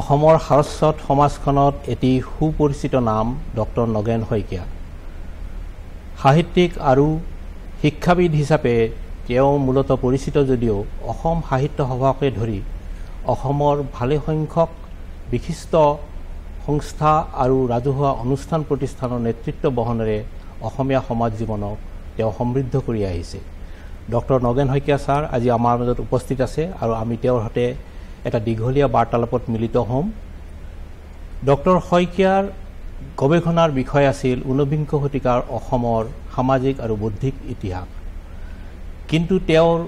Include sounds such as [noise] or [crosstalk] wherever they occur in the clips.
অসমৰ সাৰস্বত সমাজখনত এটি সুপৰিচিত নাম ডক্টৰ নগেন শইকীয়া। সাহিত্যিক আৰু শিক্ষাবিদ হিচাপে তেওঁ মূলতঃ পৰিচিত যদিও অসম সাহিত্য সভাকে ধৰি অসমৰ ভালেসংখ্যক বিশিষ্ট সংস্থা আৰু ৰাজহুৱা অনুষ্ঠান প্ৰতিষ্ঠানৰ নেতৃত্ব বহনেৰে অসমীয়া সমাজ জীৱনক তেওঁ সমৃদ্ধ কৰি আহিছে। ডক্টৰ নগেন শইকীয়া ছাৰ আজি আমাৰ মাজত উপস্থিত আছে আৰু আমি তেওঁৰ সৈতে এটা দীঘলীয়া বাৰ্তালাপত মিলিত হ'ম। ডক্টৰ শইকীয়াৰ গৱেষণাৰ বিষয় আছিল ঊনবিংশ শতিকাৰ অসমৰ সামাজিক আৰু বৌদ্ধিক ইতিহাস। কিন্তু তেওঁৰ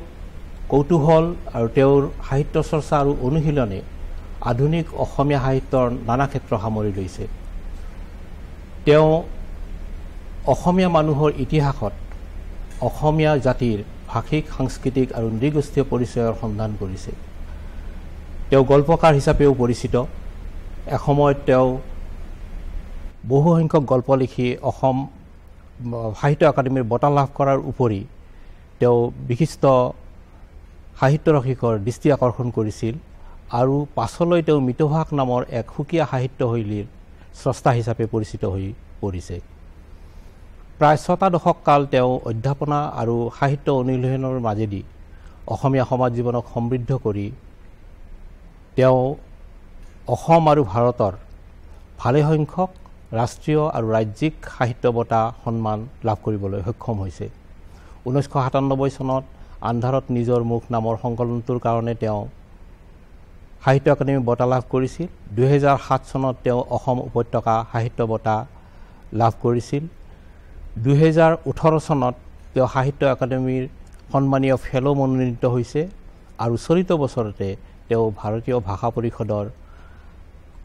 কৌতূহল আৰু তেওঁৰ সাহিত্য চৰ্চা আৰু অনুশীলনে আধুনিক অসমীয়া সাহিত্যৰ নানা ক্ষেত্ৰ সামৰি লৈছে। তেওঁ অসমীয়া মানুহৰ ইতিহাসত অসমীয়া জাতিৰ ভাষিক সাংস্কৃতিক আৰু নৃগোষ্ঠীয় পৰিচয়ৰ সন্ধান কৰিছে। তেওঁ গল্পকাৰ হিচাপেও পৰিচিত। এসময়ত তেওঁ বহুসংখ্যক গল্প লিখি অসম সাহিত্য একাডেমীৰ বঁটা লাভ কৰাৰ উপৰি তেওঁ বিশিষ্ট সাহিত্য ৰসিকৰ দৃষ্টি আকৰ্ষণ কৰিছিল আৰু পাছলৈ তেওঁ মিতভাস নামৰ এক সুকীয়া সাহিত্যশৈলীৰ স্ৰষ্টা হিচাপে পৰিচিত হৈ পৰিছে। প্ৰায় ছটা দশক কাল তেওঁ অধ্যাপনা আৰু সাহিত্য অনুশীলনৰ মাজেদি অসমীয়া সমাজ জীৱনক সমৃদ্ধ কৰি তেওঁ অসম আৰু ভাৰতৰ ভালেসংখ্যক ৰাষ্ট্ৰীয় আৰু ৰাজ্যিক সাহিত্য বঁটা সন্মান লাভ কৰিবলৈ সক্ষম হৈছে। ঊনৈছশ সাতান্নব্বৈ চনত আন্ধাৰত নিজৰ মুখ নামৰ সংকলনটোৰ কাৰণে তেওঁ সাহিত্য একাডেমী বঁটা লাভ কৰিছিল। দুহেজাৰ সাত চনত তেওঁ অসম উপত্যকা সাহিত্য বঁটা লাভ কৰিছিল। দুহেজাৰ ওঠৰ চনত তেওঁ সাহিত্য একাডেমীৰ সন্মানীয় ফেল' মনোনীত হৈছে আৰু চলিত বছৰতে তেওঁ ভাৰতীয় ভাষা পৰিষদৰ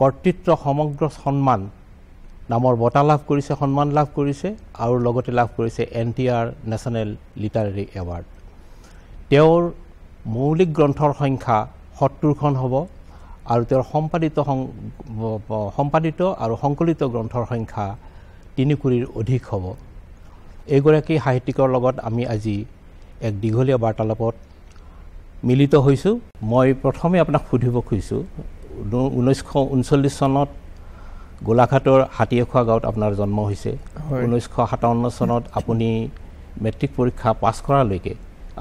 কৰ্তৃত্ব সমগ্ৰ সন্মান নামৰ বঁটা লাভ কৰিছে সন্মান লাভ কৰিছে আৰু লগতে লাভ কৰিছে N T R national literary award. তেওঁৰ মৌলিক গ্ৰন্থৰ সংখ্যা সত্তৰখন হ'ব আৰু তেওঁৰ সম্পাদিত সম্পাদিত আৰু সংকলিত গ্ৰন্থৰ সংখ্যা তিনি কোটিৰ অধিক হ'ব। এইগৰাকী সাহিত্যিকৰ লগত আমি আজি এক দীঘলীয়া বাৰ্তালাপত মিলিত হৈছোঁ। মই প্ৰথমে আপোনাক সুধিব খুজিছোঁ ঊনৈছশ ঊনচল্লিছ চনত গোলাঘাটৰ হাতীয়েখোৱা গাঁৱত আপোনাৰ জন্ম হৈছে। ঊনৈছশ সাতাৱন্ন চনত আপুনি মেট্ৰিক পৰীক্ষা পাছ কৰালৈকে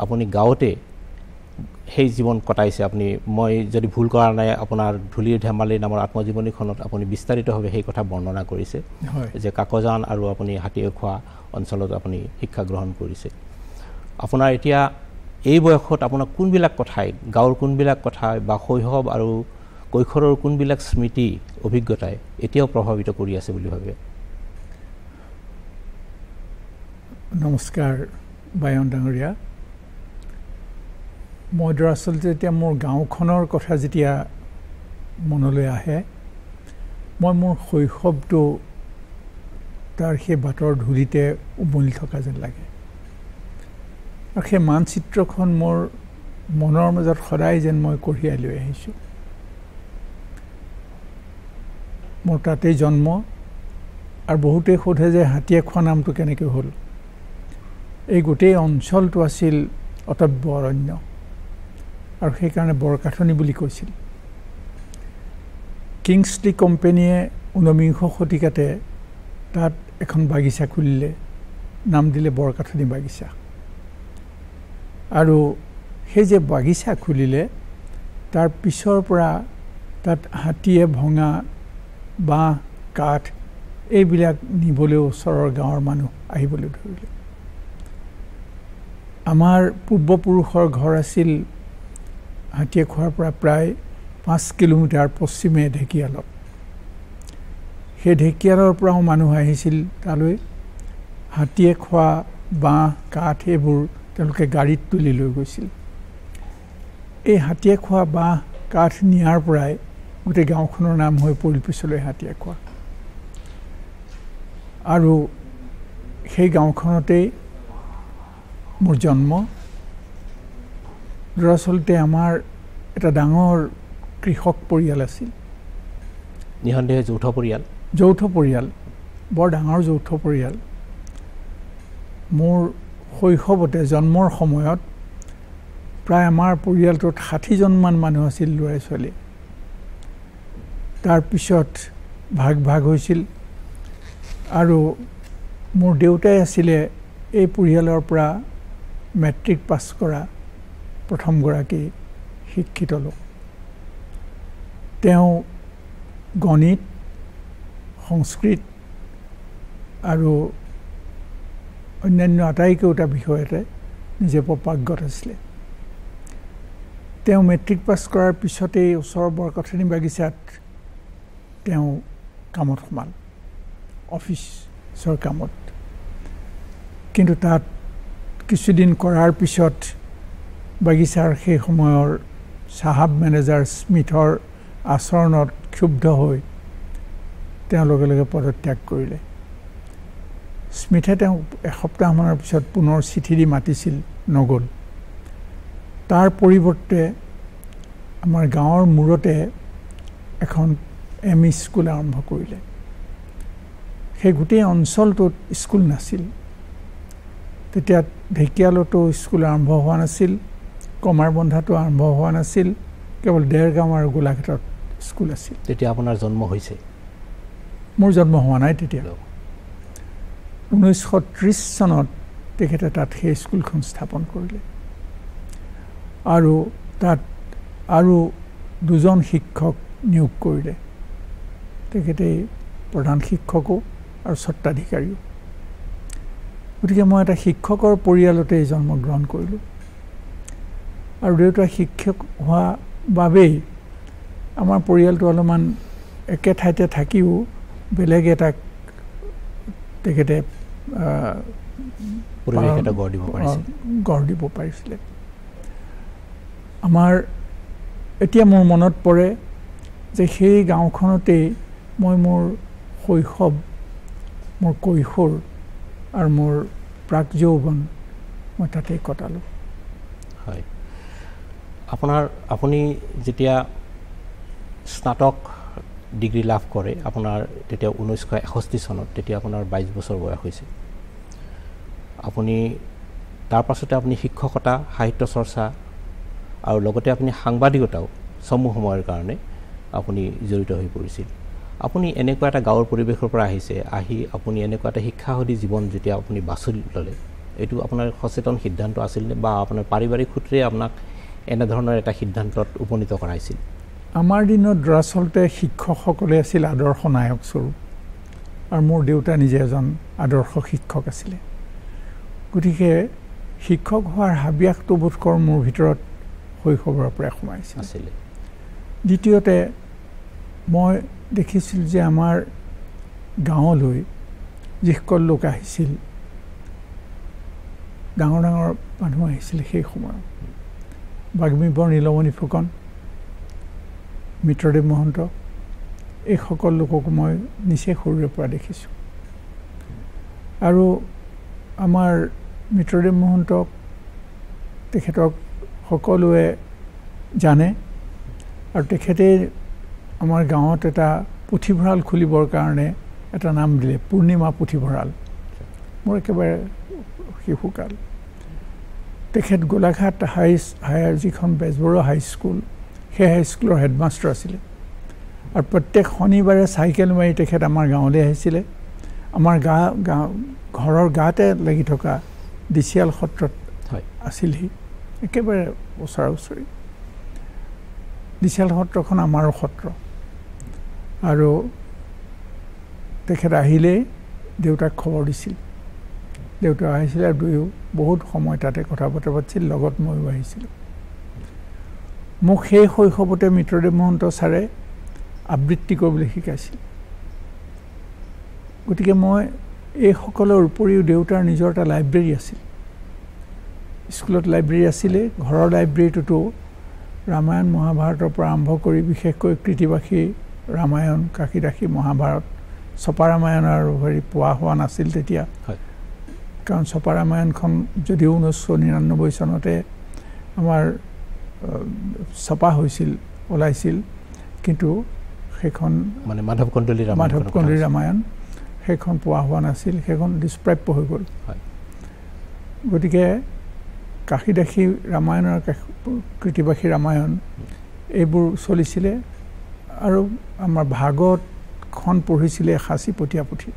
আপুনি গাঁৱতে সেই জীৱন কটাইছে। আপুনি মই যদি ভুল কৰা নাই আপোনাৰ ধূলিৰ ধেমালি নামৰ আত্মজীৱনীখনত আপুনি বিস্তাৰিতভাৱে সেই কথা বৰ্ণনা কৰিছে। যে কাকজান আৰু আপুনি হাতীয়েখোৱা অঞ্চলত আপুনি শিক্ষা গ্ৰহণ কৰিছে। আপোনাৰ এতিয়া এই বয়সত আপোনাৰ কোনবিলাক কথাই গাঁৱৰ কোনবিলাক কথাই বা শৈশৱ আৰু কৈশোৰৰ কোনবিলাক স্মৃতি অভিজ্ঞতাই এতিয়াও প্ৰভাৱিত কৰি আছে বুলি ভাবে? নমস্কাৰ বায়ন ডাঙৰীয়া। মই দৰাচলতে এতিয়া মোৰ গাঁওখনৰ কথা যেতিয়া মনলৈ আহে মই মোৰ শৈশৱটো তাৰ সেই বাটৰ ধূলিতে উমলি থকা যেন লাগে। আৰু সেই মানচিত্ৰখন মোৰ মনৰ মাজত সদায় যেন মই কঢ়িয়াই লৈ আহিছোঁ। মোৰ তাতেই জন্ম আৰু বহুতেই সোধে যে হাতীয়ে খোৱা নামটো কেনেকৈ হ'ল। এই গোটেই অঞ্চলটো আছিল অতব্য অৰণ্য আৰু সেইকাৰণে বৰকাঠনি বুলি কৈছিল। কিংছলি কোম্পেনীয়ে ঊনবিংশ শতিকাতে তাত এখন বাগিচা খুলিলে। নাম দিলে বৰকাঠনি বাগিচা। আৰু সেই যে বাগিচা খুলিলে তাৰ পিছৰ পৰা তাত হাতীয়ে ভঙা বাঁহ কাঠ এইবিলাক নিবলৈ ওচৰৰ গাঁৱৰ মানুহ আহিবলৈ ধৰিলে। আমাৰ পূৰ্বপুৰুষৰ ঘৰ আছিল হাতীয়ে খোৱাৰ পৰা প্ৰায় পাঁচ কিলোমিটাৰ পশ্চিমে ঢেকীয়ালত। সেই ঢেকীয়ালৰ পৰাও মানুহ আহিছিল তালৈ। হাতীয়ে খোৱা বাঁহ কাঠ এইবোৰ তেওঁলোকে গাড়ীত তুলি লৈ গৈছিল। এই হাতীয়ে খোৱা বাঁহ কাঠ নিয়াৰ পৰাই গোটেই গাঁওখনৰ নাম হৈ পৰিল পিছলৈ হাতীয়ে খোৱা। আৰু সেই গাঁওখনতেই মোৰ জন্ম। দৰাচলতে আমাৰ এটা ডাঙৰ কৃষক পৰিয়াল আছিল। নিঃসন্দেহে যৌথ পৰিয়াল? যৌথ পৰিয়াল বৰ ডাঙৰ যৌথ পৰিয়াল। মোৰ শৈশৱতে জন্মৰ সময়ত প্ৰায় আমাৰ পৰিয়ালটোত ষাঠিজনমান মানুহ আছিল ল'ৰা ছোৱালী। তাৰপিছত ভাগ ভাগ হৈছিল আৰু মোৰ দেউতাই আছিলে এই পৰিয়ালৰ পৰা মেট্ৰিক পাছ কৰা প্ৰথমগৰাকী শিক্ষিত লোক। তেওঁ গণিত সংস্কৃত আৰু অন্যান্য আটাইকেইটা বিষয়তে নিজে প্ৰপাগ্যত আছিলে। তেওঁ মেট্ৰিক পাছ কৰাৰ পিছতেই ওচৰৰ বৰকথনি বাগিচাত তেওঁ কামত সোমাল অফিচৰ কামত। কিন্তু তাত কিছুদিন কৰাৰ পিছত বাগিচাৰ সেই সময়ৰ চাহাব মেনেজাৰ স্মিথৰ আচৰণত ক্ষুব্ধ হৈ তেওঁ লগে লগে পদত্যাগ কৰিলে। স্মিথে তেওঁক এসপ্তাহমানৰ পিছত পুনৰ চিঠি দি মাতিছিল নগ'ল। তাৰ পৰিৱৰ্তে আমাৰ গাঁৱৰ মূৰতে এখন এম ই স্কুল আৰম্ভ কৰিলে। সেই গোটেই অঞ্চলটোত স্কুল নাছিল। তেতিয়া ঢেকীয়ালতো স্কুল আৰম্ভ হোৱা নাছিল কমাৰবন্ধাটো আৰম্ভ হোৱা নাছিল কেৱল ডেৰগাঁও আৰু গোলাঘাটত স্কুল আছিল। তেতিয়া আপোনাৰ জন্ম হৈছে? মোৰ জন্ম হোৱা নাই তেতিয়া। ঊনৈছশ ত্ৰিছ চনত তেখেতে তাত সেই স্কুলখন স্থাপন কৰিলে। আৰু তাত আৰু দুজন শিক্ষক নিয়োগ কৰিলে। তেখেতে প্ৰধান শিক্ষকো আৰু স্বত্বাধিকাৰীও। গতিকে মই এটা শিক্ষকৰ পৰিয়ালতেই জন্মগ্ৰহণ কৰিলোঁ। আৰু দেউতা শিক্ষক হোৱা বাবেই আমাৰ পৰিয়ালটো অলপমান একে ঠাইতে থাকিও বেলেগ এটা তেখেতে গঢ় দিব পাৰিছিলে আমাৰ এতিয়া মোৰ মনত পৰে যে সেই গাঁওখনতেই মই মোৰ শৈশৱ মোৰ কৈশোৰ আৰু মোৰ প্ৰাক যৌৱন মই তাতেই কটালোঁ। হয়। আপোনাৰ আপুনি যেতিয়া স্নাতক ডিগ্ৰী লাভ কৰে আপোনাৰ তেতিয়া ঊনৈছশ এষষ্ঠি চনত তেতিয়া আপোনাৰ বাইছ বছৰ বয়স হৈছে। আপুনি তাৰ পাছতে আপুনি শিক্ষকতা সাহিত্য চৰ্চা আৰু লগতে আপুনি সাংবাদিকতাও চমু সময়ৰ কাৰণে আপুনি জড়িত হৈ পৰিছিল। আপুনি এনেকুৱা এটা গাঁৱৰ পৰিৱেশৰ পৰা আহিছে আহি আপুনি এনেকুৱা এটা শিক্ষাসদী জীৱন যেতিয়া আপুনি বাছি ল'লে এইটো আপোনাৰ সচেতন সিদ্ধান্ত আছিলনে বা আপোনাৰ পাৰিবাৰিক সূত্ৰে আপোনাক এনেধৰণৰ এটা সিদ্ধান্তত উপনীত কৰাইছিল? আমাৰ দিনত দৰাচলতে শিক্ষকসকলে আছিল আদৰ্শ নায়ক স্বৰূপ আৰু মোৰ দেউতা নিজে এজন আদৰ্শ শিক্ষক আছিলে। গতিকে শিক্ষক হোৱাৰ হাবিয়াসটো বোধকৰ মোৰ ভিতৰত শৈশৱৰ পৰাই সোমাইছিল। আছিলে। দ্বিতীয়তে মই দেখিছিলোঁ যে আমাৰ গাঁৱলৈ যিসকল লোক আহিছিল ডাঙৰ ডাঙৰ মানুহ আহিছিল সেই সময়ত। বাগ্মীবৰ নীলমণি ফুকন মিত্ৰদেৱ মহন্ত এইসকল লোকক মই নিচেই সৰুৰে পৰা দেখিছোঁ। আৰু আমাৰ মিত্ৰদেৱ মহন্তক তেখেতক সকলোৱে জানে আৰু তেখেতে আমাৰ গাঁৱত এটা পুথিভঁৰাল খুলিবৰ কাৰণে এটা নাম দিলে পূৰ্ণিমা পুথিভঁৰাল। মোৰ একেবাৰে শিশুকাল। তেখেত গোলাঘাট হাই হায়াৰ যিখন বেজবৰুৱা হাইস্কুল সেই হাইস্কুলৰ হেডমাষ্টাৰ আছিলে। আৰু প্ৰত্যেক শনিবাৰে চাইকেল মাৰি তেখেত আমাৰ গাঁৱলৈ আহিছিলে। আমাৰ গা গাঁও ঘৰৰ গাতে লাগি থকা ডিচিয়াল সত্ৰত আছিলহি একেবাৰে ওচৰা ওচৰি। ডিচিয়াল সত্ৰখন আমাৰো সত্ৰ। আৰু তেখেত আহিলেই দেউতাক খবৰ দিছিল। দেউতা আহিছিলে আৰু দুয়ো বহুত সময় তাতে কথা বতৰা পাতিছিল লগত ময়ো আহিছিলোঁ। মোক সেই শৈশৱতে মিত্ৰদেৱ মহন্ত ছাৰে আবৃত্তি কৰিবলৈ শিকাইছিল। গতিকে মই এইসকলৰ উপৰিও দেউতাৰ নিজৰ এটা লাইব্ৰেৰী আছিল। স্কুলত লাইব্ৰেৰী আছিলে ঘৰৰ লাইব্ৰেৰীটোতো ৰামায়ণ মহাভাৰতৰ পৰা আৰম্ভ কৰি বিশেষকৈ কৃতিবাসী ৰামায়ণ কাশীদাসী মহাভাৰত ছপা ৰামায়ণ আৰু হেৰি পোৱা হোৱা নাছিল তেতিয়া। কাৰণ ছপা ৰামায়ণখন যদিও ঊনৈছশ নিৰান্নব্বৈ চনতে আমাৰ ছপা হৈছিল ওলাইছিল। কিন্তু সেইখন মানে মাধৱ কণ্ডলী মাধৱ কণ্ডলী ৰামায়ণ সেইখন পোৱা হোৱা নাছিল সেইখন দুষ্প্ৰাপ্য হৈ গ'ল। গতিকে কাশীদাসী ৰামায়ণ আৰু কৃতিবাসী ৰামায়ণ এইবোৰ চলিছিলে আৰু আমাৰ ভাগতখন পঢ়িছিলে সাঁচিপতীয়া পুথি।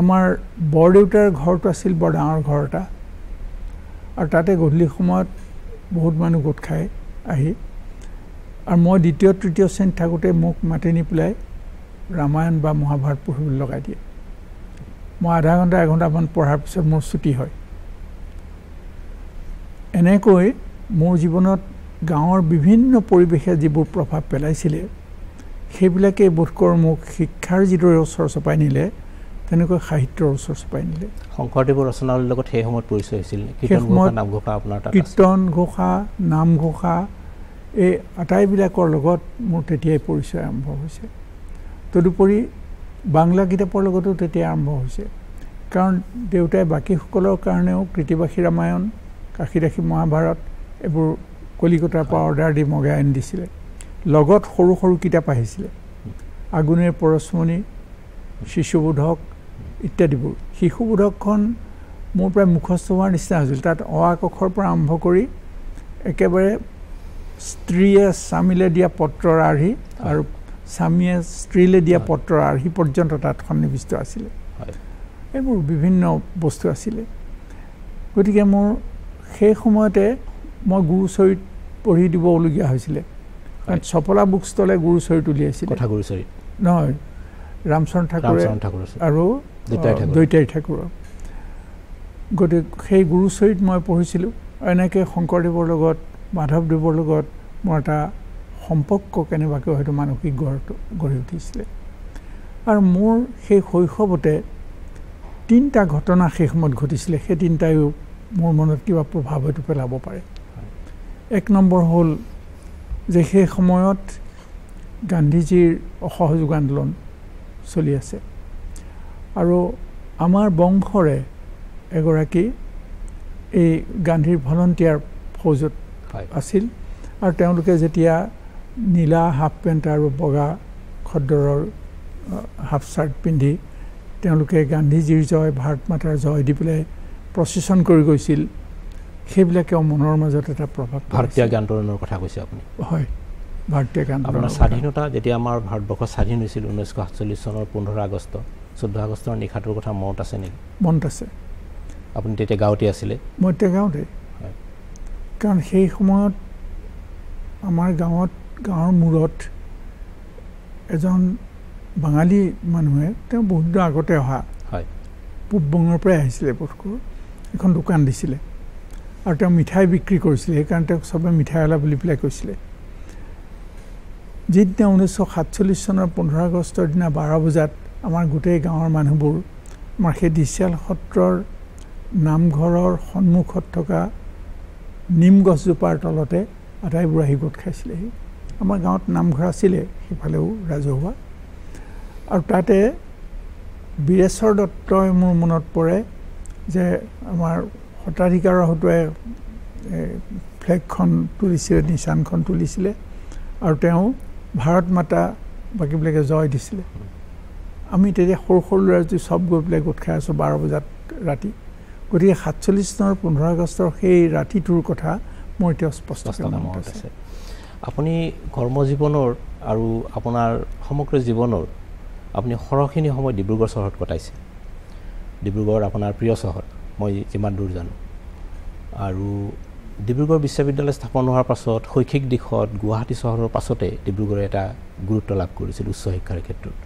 আমাৰ বৰদেউতাৰ ঘৰটো আছিল বৰ ডাঙৰ ঘৰ এটা। আৰু তাতে গধূলি সময়ত বহুত মানুহ গোট খায় আহি আৰু মই দ্বিতীয় তৃতীয় শ্ৰেণীত থাকোঁতে মোক মাতি নি পেলাই ৰামায়ণ বা মহাভাৰত পঢ়িবলৈ লগাই দিয়ে। মই আধা ঘণ্টা এঘণ্টামান পঢ়াৰ পিছত মোৰ ছুটি হয়। এনেকৈ মোৰ জীৱনত গাঁৱৰ বিভিন্ন পৰিৱেশে যিবোৰ প্ৰভাৱ পেলাইছিলে সেইবিলাকে বোধকৰোঁ মোক শিক্ষাৰ যিদৰে ওচৰ চপাই নিলে তেনেকৈ সাহিত্যৰ ওচৰ চপাই নিলে। শংকৰদেৱৰ ৰচনাৱলীৰ লগত সেই সময়ত পৰিচয় হৈছিল। কীৰ্তন ঘোষা নামঘোষা এই আটাইবিলাকৰ লগত মোৰ তেতিয়াই পৰিচয় আৰম্ভ হৈছে। তদুপৰি বাংলা কিতাপৰ লগতো তেতিয়া আৰম্ভ হৈছে। কাৰণ দেউতাই বাকীসকলৰ কাৰণেও কৃতিবাসী ৰামায়ণ কাশীদাসী মহাভাৰত এইবোৰ কলিকতাৰ পৰা অৰ্ডাৰ দি মগাই আনি দিছিলে। লগত সৰু সৰু কিতাপ আহিছিলে। আগুনেৰ পৰশমণি শিশুবোধক ইত্যাদিবোৰ। শিশুবোধকখন মোৰ প্ৰায় মুখস্থ হোৱাৰ নিচিনা হৈছিল। তাত অ আখৰ পৰা আৰম্ভ কৰি একেবাৰে স্ত্ৰীয়ে স্বামীলে দিয়া পত্ৰৰ আৰ্হি আৰু স্বামীয়ে স্ত্ৰীলে দিয়া পত্ৰৰ আৰ্হি পৰ্যন্ত তাত সন্নিৱিষ্ট আছিলে। এইবোৰ বিভিন্ন বস্তু আছিলে। গতিকে মোৰ সেই সময়তে মই গুৰুচৰিত পঢ়ি দিবলগীয়া হৈছিলে। কাৰণ চপলা বুক ষ্টলে গুৰুচৰিত উলিয়াইছিলে। নহয় ৰামচৰণ ঠাকুৰে আৰু দৈতাৰী ঠাকুৰৰ গতিকে সেই গুৰুচৰিত মই পঢ়িছিলোঁ। এনেকৈ শংকৰদেৱৰ লগত মাধৱদেৱৰ লগত মোৰ এটা সম্পৰ্ক কেনেবাকৈ হয়তো মানসিক গঢ় গঢ়ি উঠিছিলে। আৰু মোৰ সেই শৈশৱতে তিনিটা ঘটনা সেই সময়ত ঘটিছিলে। সেই তিনিটাইও মোৰ মনত কিবা প্ৰভাৱ হয়তো পেলাব পাৰে। এক নম্বৰ হ'ল যে সেই সময়ত গান্ধীজীৰ অসহযোগ আন্দোলন চলি আছে। আৰু আমাৰ বংশৰে এগৰাকী এই গান্ধীৰ ভলণ্টিয়াৰ ফৌজত আছিল। আৰু তেওঁলোকে যেতিয়া নীলা হাফ পেণ্ট আৰু বগা খদ্দৰৰ হাফ চাৰ্ট পিন্ধি তেওঁলোকে গান্ধীজীৰ জয় ভাৰত মাতাৰ জয় দি পেলাই প্ৰচেচন কৰি গৈছিল সেইবিলাকেও মনৰ মাজত এটা প্ৰভাৱ ভাৰতীয় আন্দোলনৰ কথা কৈছে আপুনি? হয় ভাৰতীয় আপোনাৰ স্বাধীনতা যেতিয়া আমাৰ ভাৰতবৰ্ষ স্বাধীন হৈছিল ঊনৈছশ সাতচল্লিছ চনৰ পোন্ধৰ আগষ্ট চৈধ্য আগষ্টৰ নিশাটোৰ কথা মনত আছে নেকি? মনত আছে। আপুনি তেতিয়া গাঁৱতে আছিলে? মই তেতিয়া গাঁৱতে। কাৰণ সেই সময়ত আমাৰ গাঁৱত গাঁৱৰ মূৰত এজন বাঙালী মানুহে তেওঁ বহুত দিনৰ আগতে অহা হয়। পূব বঙৰ পৰাই আহিছিলে বোধকৰোঁ এখন দোকান দিছিলে। আৰু তেওঁ মিঠাই বিক্ৰী কৰিছিলে সেইকাৰণে তেওঁক চবে মিঠাইৱালা বুলি পেলাই কৈছিলে। যিদিনা ঊনৈছশ সাতচল্লিছ চনৰ পোন্ধৰ আগষ্টৰ দিনা বাৰ বজাত আমাৰ গোটেই গাঁৱৰ মানুহবোৰ আমাৰ সেই দিচিয়াল সত্ৰৰ নামঘৰৰ সন্মুখত থকা নিম গছজোপাৰ তলতে আটাইবোৰ আহি গোট খাইছিলেহি। আমাৰ গাঁৱত নামঘৰ আছিলে সিফালেও ৰাজহুৱা। আৰু তাতে বীৰেশ্বৰ দত্তই মোৰ মনত পৰে যে আমাৰ সত্ৰাধিকাৰৰ হতুৱাই ফ্লেগখন তুলিছিলে নিচানখন তুলিছিলে। আৰু তেওঁ ভাৰত মাতা বাকীবিলাকে জয় দিছিলে। আমি তেতিয়া সৰু সৰু ল'ৰা যদি চব গৈ পেলাই গোট খাই আছোঁ বাৰ বজাত ৰাতি গতিকে সাতচল্লিছ চনৰ পোন্ধৰ আগষ্টৰ সেই ৰাতিটোৰ কথা মোৰ এতিয়া স্পষ্ট মনত আছে। আপুনি কৰ্মজীৱনৰ আৰু আপোনাৰ সমগ্ৰ জীৱনৰ আপুনি সৰহখিনি সময় ডিব্ৰুগড় চহৰত কটাইছে ডিব্ৰুগড় আপোনাৰ প্ৰিয় চহৰ মই যিমান দূৰ জানো। আৰু ডিব্ৰুগড় বিশ্ববিদ্যালয় স্থাপন হোৱাৰ পাছত শৈক্ষিক দিশত গুৱাহাটী চহৰৰ পাছতে ডিব্ৰুগড়ে এটা গুৰুত্ব লাভ কৰিছিল উচ্চ শিক্ষাৰ ক্ষেত্ৰত।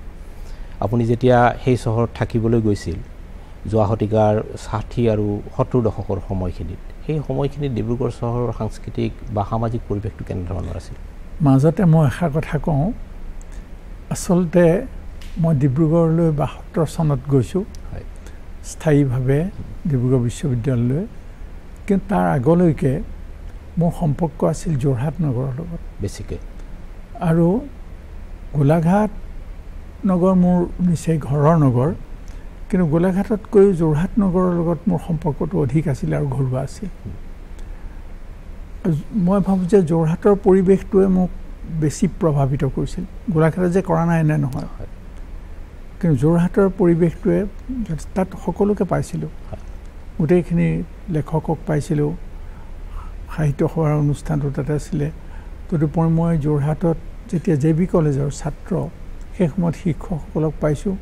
আপুনি যেতিয়া সেই চহৰত থাকিবলৈ গৈছিল যোৱা শতিকাৰ ষাঠি আৰু সত্তৰ দশকৰ সময়খিনিত সেই সময়খিনিত ডিব্ৰুগড় চহৰৰ সাংস্কৃতিক বা সামাজিক পৰিৱেশটো কেনেধৰণৰ আছিল? মাজতে মই এষাৰ কথা কওঁ আচলতে মই ডিব্ৰুগড়লৈ বাসত্তৰ চনত গৈছোঁ। স্থায়ীভাৱে ডিব্ৰুগড় বিশ্ববিদ্যালয়লৈ। কিন্তু তাৰ আগলৈকে মোৰ সম্পৰ্ক আছিল যোৰহাট নগৰৰ লগত। বেছিকৈ। আৰু গোলাঘাট নগৰ মোৰ নিচেই ঘৰৰ নগৰ কিন্তু গোলাঘাটতকৈ যোৰহাট নগৰৰ লগত মোৰ সম্পৰ্কটো অধিক আছিল আৰু ঘৰুৱা আছিল। মই ভাবোঁ যে যোৰহাটৰ পৰিৱেশটোৱে মোক বেছি প্ৰভাৱিত কৰিছিল। গোলাঘাটে যে কৰা নাই এনে নহয়। কিন্তু যোৰহাটৰ পৰিৱেশটোৱে তাত সকলোকে পাইছিলোঁ। গোটেইখিনি লেখকক পাইছিলোঁ। সাহিত্য সভাৰ অনুষ্ঠানটো তাতে আছিলে। তদুপৰি মই যোৰহাটত যেতিয়া জে বি কলেজৰ ছাত্ৰ সেই সময়ত শিক্ষকসকলক পাইছোঁ।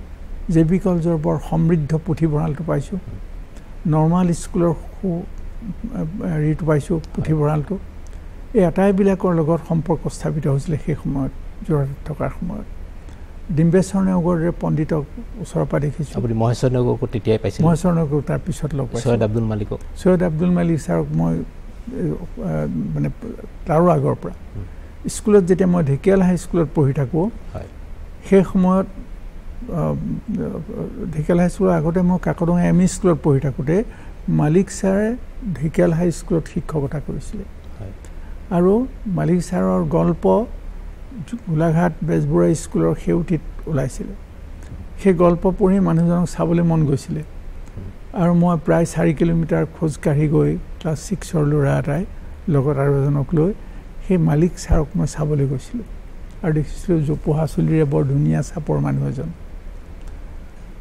জে বি কলেজৰ বৰ সমৃদ্ধ পুথিভঁৰালটো পাইছোঁ। নৰ্মাল স্কুলৰ সু হেৰিটো পাইছোঁ পুথিভঁৰালটো এই আটাইবিলাকৰ লগত সম্পৰ্ক স্থাপিত হৈছিলে সেই সময়ত যোৰহাটত থকাৰ সময়ত। ডিম্বেশ্বৰ নেওগৰে পণ্ডিতক ওচৰৰ পৰা দেখিছোঁ। আপুনি মহেশ্বৰ নেওগকো তেতিয়াই পাইছে মহেশ্বৰ নেওগক তাৰ পিছত লগ পাইছোঁ। চৈয়দ আব্দুল মালিকক? চৈয়দ আব্দুল মালিক ছাৰক মই মানে তাৰো আগৰ পৰা। স্কুলত যেতিয়া মই ঢেকিয়াল হাইস্কুলত পঢ়ি থাকোঁ সেই সময়ত ঢেকিয়াল হাইস্কুলৰ আগতে মই কাকডঙা এম ই স্কুলত পঢ়ি থাকোঁতে মালিক ছাৰে ঢেকিয়াল হাইস্কুলত শিক্ষকতা কৰিছিলে। আৰু মালিক ছাৰৰ গল্প গোলাঘাট বেজবৰুৱা স্কুলৰ সেউটিত ওলাইছিলে। সেই গল্প পঢ়ি মানুহজনক চাবলৈ মন গৈছিলে। আৰু মই প্ৰায় চাৰি কিলোমিটাৰ খোজকাঢ়ি গৈ ক্লাছ ছিক্সৰ ল'ৰা এটাই লগত আৰু এজনক লৈ সেই মালিক ছাৰক মই চাবলৈ গৈছিলোঁ। আৰু দেখিছিলোঁ জোপোহা চুলিৰে বৰ ধুনীয়া চাপৰ মানুহ এজন।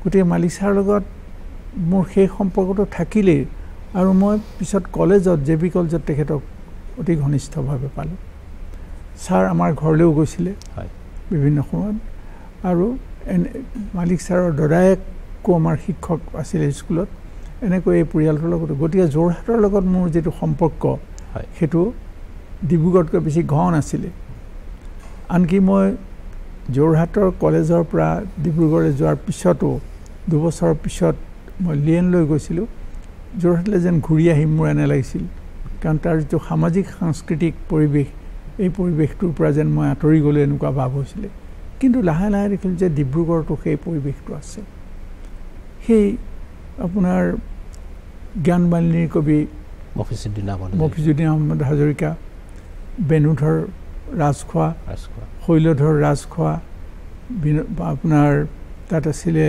গতিকে মালিক ছাৰৰ লগত মোৰ সেই সম্পৰ্কটো থাকিলেই আৰু মই পিছত কলেজত জে বি কলেজত তেখেতক অতি ঘনিষ্ঠভাৱে পালোঁ। ছাৰ আমাৰ ঘৰলৈও গৈছিলে বিভিন্ন সময়ত আৰু এনে মালিক ছাৰৰ দদায়েকো আমাৰ শিক্ষক আছিলে স্কুলত। এনেকৈ এই পৰিয়ালটোৰ লগত গতিকে যোৰহাটৰ লগত মোৰ যিটো সম্পৰ্ক সেইটো ডিব্ৰুগড়তকৈ বেছি ঘন আছিলে। আনকি মই যোৰহাটৰ কলেজৰ পৰা ডিব্ৰুগড়লৈ যোৱাৰ পিছতো দুবছৰৰ পিছত মই লিয়েন লৈ গৈছিলোঁ। যোৰহাটলৈ যেন ঘূৰি আহিম মোৰ এনে লাগিছিল। কাৰণ তাৰ যিটো সামাজিক সাংস্কৃতিক পৰিৱেশ এই পৰিৱেশটোৰ পৰা যেন মই আঁতৰি গ'লোঁ এনেকুৱা ভাৱ হৈছিলে। কিন্তু লাহে লাহে দেখিলোঁ যে ডিব্ৰুগড়তো সেই পৰিৱেশটো আছে। সেই আপোনাৰ জ্ঞানমালিনীৰ কবি মফিজুদ্দিন আহমেদ হাজৰিকা বেণুধৰ ৰাজখোৱা। শৈলধৰ ৰাজখোৱা আপোনাৰ তাত আছিলে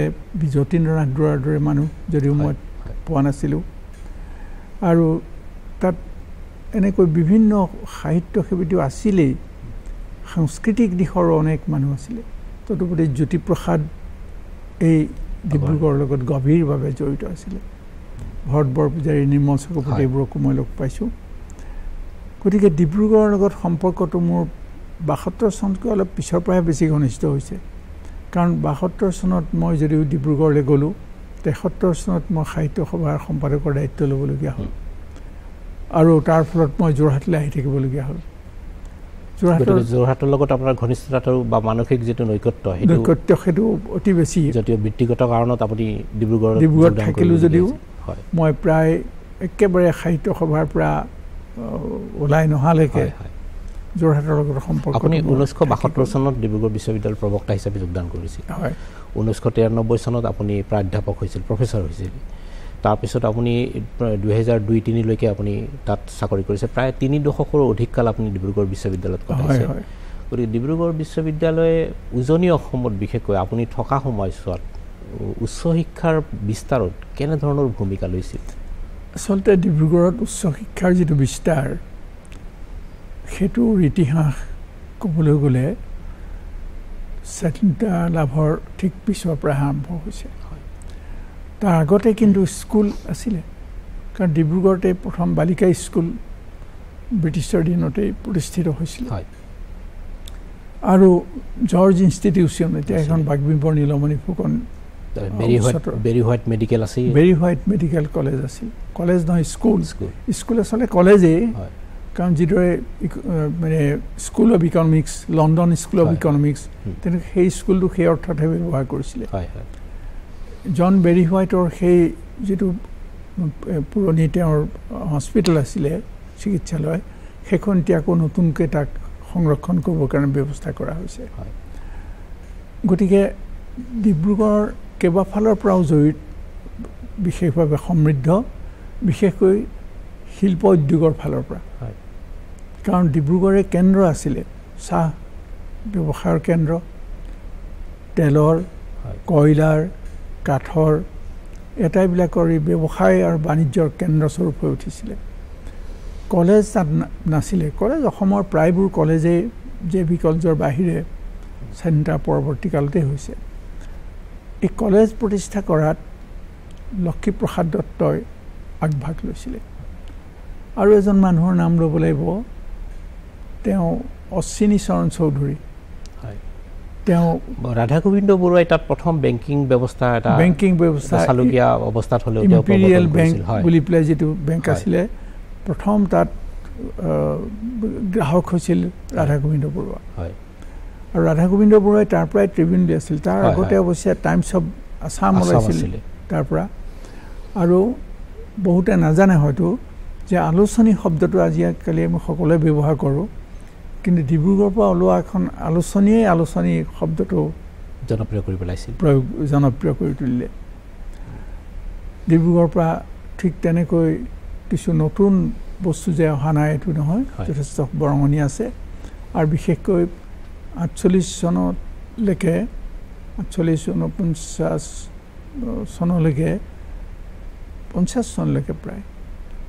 যতীন্দ্ৰনাথ দুৰাৰ দৰে মানুহ যদিও মই পোৱা নাছিলোঁ। আৰু তাত এনেকৈ বিভিন্ন সাহিত্য সেৱিটো আছিলেই। সাংস্কৃতিক দিশৰো অনেক মানুহ আছিলে। তদুপৰি জ্যোতিপ্ৰসাদ এই ডিব্ৰুগড়ৰ লগত গভীৰভাৱে জড়িত আছিলে। ভৰত বৰপূজাৰী নিৰ্মল চক্ৰৱৰ্তী এইবোৰকো মই লগ পাইছোঁ। গতিকে ডিব্ৰুগড়ৰ লগত সম্পৰ্কটো মোৰ বাসত্তৰ চনতকৈ অলপ পিছৰ পৰাহে বেছি ঘনিষ্ঠ হৈছে। কাৰণ বাসত্তৰ চনত মই যদিও ডিব্ৰুগড়লৈ গ'লোঁ তেসত্তৰ চনত মই সাহিত্য সভাৰ সম্পাদকৰ দায়িত্ব ল'বলগীয়া হ'ল। আৰু তাৰ ফলত মই যোৰহাটলৈ আহি থাকিবলগীয়া হ'ল। যোৰহাটৰ যোৰহাটৰ লগত আপোনাৰ ঘনিষ্ঠতাটো বা মানসিক যিটো নৈকট্য নৈকট্য সেইটো অতি বেছি। যদিও ব্যক্তিগত কাৰণত আপুনি ডিব্ৰুগড় ডিব্ৰুগড়ত থাকিলোঁ যদিও মই প্ৰায় একেবাৰে সাহিত্য সভাৰ পৰা ওলাই নহালৈকে যোৰহাটৰ লগত সম্পৰ্ক আপুনি ঊনৈছশ বাসত্তৰ চনত ডিব্ৰুগড় বিশ্ববিদ্যালয়ৰ প্ৰবক্তা হিচাপে যোগদান কৰিছিল। হয়। ঊনৈছশ তিৰান্নব্বৈ চনত আপুনি প্ৰাধ্যাপক হৈছিল প্ৰফেচাৰ হৈছিল। তাৰপিছত আপুনি দুহেজাৰ দুই তিনিলৈকে আপুনি তাত চাকৰি কৰিছে। প্ৰায় তিনি দশকৰ অধিক কাল আপুনি ডিব্ৰুগড় বিশ্ববিদ্যালয়ত কটাইছে। গতিকে ডিব্ৰুগড় বিশ্ববিদ্যালয়ে উজনি অসমত বিশেষকৈ আপুনি থকা সময়ছোৱাত উচ্চ শিক্ষাৰ বিস্তাৰত কেনেধৰণৰ ভূমিকা লৈছিল? আচলতে ডিব্ৰুগড়ত উচ্চ শিক্ষাৰ যিটো বিস্তাৰ সেইটোৰ ইতিহাস ক'বলৈ গ'লে স্বাধীনতা লাভৰ ঠিক পিছৰ পৰা আৰম্ভ হৈছে। তাৰ আগতে কিন্তু স্কুল আছিলে। কাৰণ ডিব্ৰুগড়তে প্ৰথম বালিকা স্কুল ব্ৰিটিছৰ দিনতেই প্ৰতিষ্ঠিত হৈছিল। আৰু জৰ্জ ইনষ্টিটিউশ্যন এতিয়া এখন বাগবিম্বৰ নীলমণি ফুকন বেৰি হোৱাইট মেডিকেল আছে? বেৰি হোৱাইট মেডিকেল কলেজ আছিল কলেজ নহয় স্কুল স্কুল আচলতে কলেজেই কাৰণ যিদৰে মানে school of economics London school of economics তেনেকৈ সেই স্কুলটো সেই অৰ্থতহে ব্যৱহাৰ কৰিছিলে। জন বেৰি হোৱাইটৰ সেই যিটো পুৰণি তেওঁৰ হস্পিটেল আছিলে চিকিৎসালয় সেইখন এতিয়া আকৌ নতুনকৈ তাক সংৰক্ষণ কৰিবৰ কাৰণে ব্যৱস্থা কৰা হৈছে। গতিকে ডিব্ৰুগড় কেইবাফালৰ পৰাও জড়িত বিশেষভাৱে সমৃদ্ধ বিশেষকৈ শিল্প উদ্যোগৰ ফালৰ পৰা। কাৰণ ডিব্ৰুগড়ে কেন্দ্ৰ আছিলে চাহ ব্যৱসায়ৰ কেন্দ্ৰ। তেলৰ কয়লাৰ কাঠৰ এটাইবিলাকৰ এই ব্যৱসায় আৰু বাণিজ্যৰ কেন্দ্ৰস্বৰূপ হৈ উঠিছিলে। কলেজ তাত নাছিলে। কলেজ অসমৰ প্ৰায়বোৰ কলেজেই জে বি কলেজৰ বাহিৰে স্বাধীনতা পৰৱৰ্তী কালতে হৈছে। এই কলেজ প্ৰতিষ্ঠা কৰাত লক্ষীপ্ৰসাদ দত্তই আগভাগ লৈছিলে। আৰু এজন মানুহৰ নাম ল'ব লাগিব তেওঁ অশ্বিনী চৰণ চৌধুৰী। হয়। তেওঁ ৰাধা গোবিন্দ বৰুৱাই তাত প্ৰথম বেংকিং ব্যৱস্থা এটা বেংকিং ব্যৱস্থা চালুকীয়া অৱস্থাত হ'লেও ইম্পিৰিয়েল বেংক বুলি পেলাই যিটো বেংক। আছিলে প্ৰথম তাত গ্ৰাহক হৈছিল ৰাধা গোবিন্দ বৰুৱা। হয়। আৰু ৰাধা গোবিন্দ বৰুৱাই তাৰ পৰাই ট্ৰিবিউন উলিয়াইছিল তাৰ আগতে। অৱশ্যে টাইমছ অফ আছাম ওলাইছিল তাৰ পৰা। আৰু বহুতে নাজানে হয়তো যে আলোচনী শব্দটো আজিকালি আমি সকলোৱে ব্যৱহাৰ কৰোঁ। কিন্তু ডিব্ৰুগড়ৰ পৰা ওলোৱা এখন আলোচনীয়ে আলোচনী শব্দটো জনপ্ৰিয় কৰি পেলাইছিল। প্ৰয়োগ জনপ্ৰিয় কৰি তুলিলে। ডিব্ৰুগড়ৰ পৰা ঠিক তেনেকৈ কিছু নতুন বস্তু যে অহা নাই এইটো নহয় হয়। যথেষ্ট বৰঙণি আছে। আৰু বিশেষকৈ আঠচল্লিছ চনলৈকে আঠচল্লিছ ঊনপঞ্চাছ চনলৈকে পঞ্চাছ চনলৈকে প্ৰায়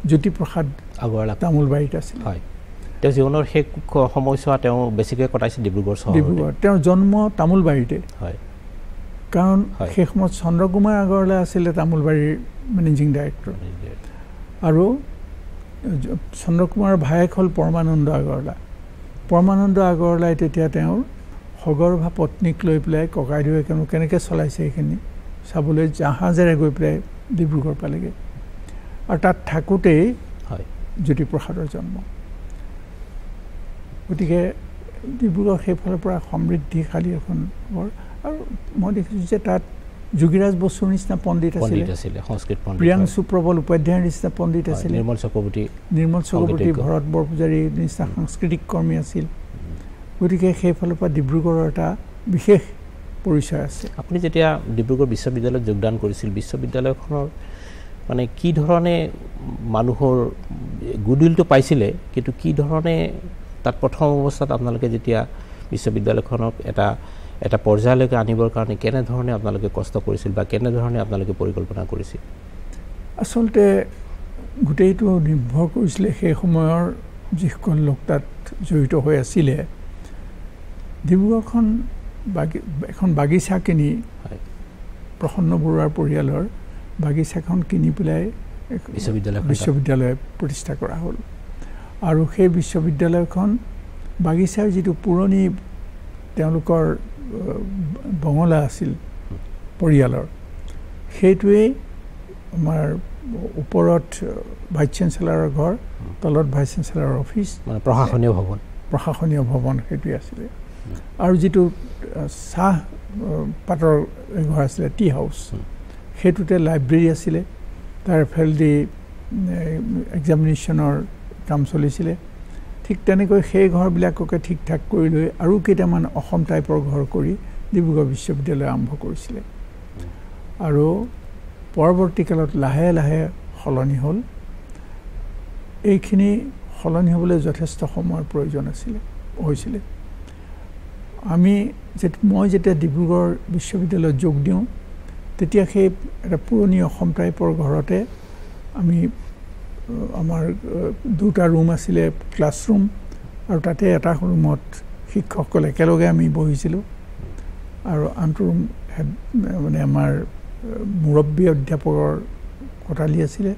জ্যোতিপ্ৰসাদ আগৰৱালা। তামোলবাৰীত আছিল। হয়। তেওঁ জীৱনৰ শেষ সময়ছোৱা তেওঁ বেছিকৈ কটাইছিল ডিব্ৰুগড় চহৰতে ডিব্ৰুগড়। তেওঁৰ জন্ম তামোলবাৰীতে। হয়। কাৰণ। সেই সময়ত চন্দ্ৰকুমাৰ আগৰৱালা আছিলে তামোলবাৰীৰ মেনেজিং ডাইৰেক্টৰ। আৰু চন্দ্ৰকুমাৰৰ ভায়েক হ'ল পৰমানন্দ আগৰৱালা। পৰমানন্দ আগৰৱালাই তেতিয়া তেওঁৰ সগৰ্ভা পত্নীক লৈ পেলাই ককাইদেৱে কেনে কেনেকৈ চলাইছে সেইখিনি চাবলৈ জাহাজেৰে গৈ পেলাই ডিব্ৰুগড় পালেগৈ। আৰু তাত থাকোঁতেই হয়। জ্যোতিপ্ৰসাদৰ জন্ম। গতিকে ডিব্ৰুগড় সেইফালৰ পৰা সমৃদ্ধিশালী এখন ঘৰ। আৰু মই দেখিছোঁ যে তাত যোগীৰাজ বসুৰ নিচিনা পণ্ডিত আছিলে। আছিলে সংস্কৃত পণ্ডিত। প্ৰিয়াংশু প্ৰবল উপাধ্যায়ৰ নিচিনা পণ্ডিত আছিলে। নিৰ্মল চক্ৰৱৰ্তী নিৰ্মল চক্ৰৱৰ্তী। ভৰত বৰপূজাৰীৰ নিচিনা সাংস্কৃতিক কৰ্মী আছিল। গতিকে সেইফালৰ পৰা ডিব্ৰুগড়ৰ এটা বিশেষ পৰিচয় আছে। আপুনি যেতিয়া ডিব্ৰুগড় বিশ্ববিদ্যালয়ত যোগদান কৰিছিল বিশ্ববিদ্যালয়খনৰ মানে কি ধৰণে মানুহৰ গুডউইলটো পাইছিলে কিন্তু কি ধৰণে তাত প্ৰথম অৱস্থাত আপোনালোকে যেতিয়া বিশ্ববিদ্যালয়খনক এটা এটা পৰ্যায়লৈকে আনিবৰ কাৰণে কেনেধৰণে আপোনালোকে কষ্ট কৰিছিল বা কেনেধৰণে আপোনালোকে পৰিকল্পনা কৰিছিল? আচলতে গোটেইটো নিৰ্ভৰ কৰিছিলে সেই সময়ৰ যিসকল লোক তাত জড়িত হৈ আছিলে। ডিব্ৰুগড়খন বাগি এখন বাগিচা কিনি প্ৰসন্ন বৰুৱাৰ পৰিয়ালৰ বাগিচাখন কিনি পেলাই তাত- বিশ্ববিদ্যালয় প্ৰতিষ্ঠা কৰা হ'ল। আৰু সেই বিশ্ববিদ্যালয়খন বাগিচাৰ যিটো পুৰণি তেওঁলোকৰ বঙলা আছিল পৰিয়ালৰ। সেইটোৱেই আমাৰ ওপৰত ভাইচ চেঞ্চেলাৰৰ ঘৰ তলত ভাইচ চেঞ্চেলাৰৰ অফিচ প্ৰশাসনীয় ভৱন। প্ৰশাসনীয় ভৱন সেইটোৱে আছিলে। আৰু যিটো চাহ পাতৰ ঘৰ আছিলে টি হাউচ। সেইটোতে লাইব্ৰেৰী আছিলে। তাৰ এফালেদি এক্সামিনেশ্যনৰ কাম চলিছিলে। ঠিক তেনেকৈ সেই ঘৰবিলাককে ঠিক ঠাক কৰি লৈ আৰু কেইটামান অসম টাইপৰ ঘৰ কৰি ডিব্ৰুগড় বিশ্ববিদ্যালয় আৰম্ভ কৰিছিলে। আৰু পৰৱৰ্তী কালত লাহে লাহে সলনি হ'ল। এইখিনি সলনি হ'বলৈ যথেষ্ট সময়ৰ প্ৰয়োজন আছিলে হৈছিলে। আমি যে মই যেতিয়া ডিব্ৰুগড় বিশ্ববিদ্যালয়ত যোগ দিওঁ তেতিয়া সেই এটা পুৰণি অসম টাইপৰ ঘৰতে আমি আমাৰ দুটা ৰুম আছিলে ক্লাছৰুম আৰু তাতে এটা ৰুমত শিক্ষকসকল একেলগে আমি বহিছিলোঁ। আৰু আনটো ৰুম মানে আমাৰ মুৰব্বী অধ্যাপকৰ কোঠালি আছিলে।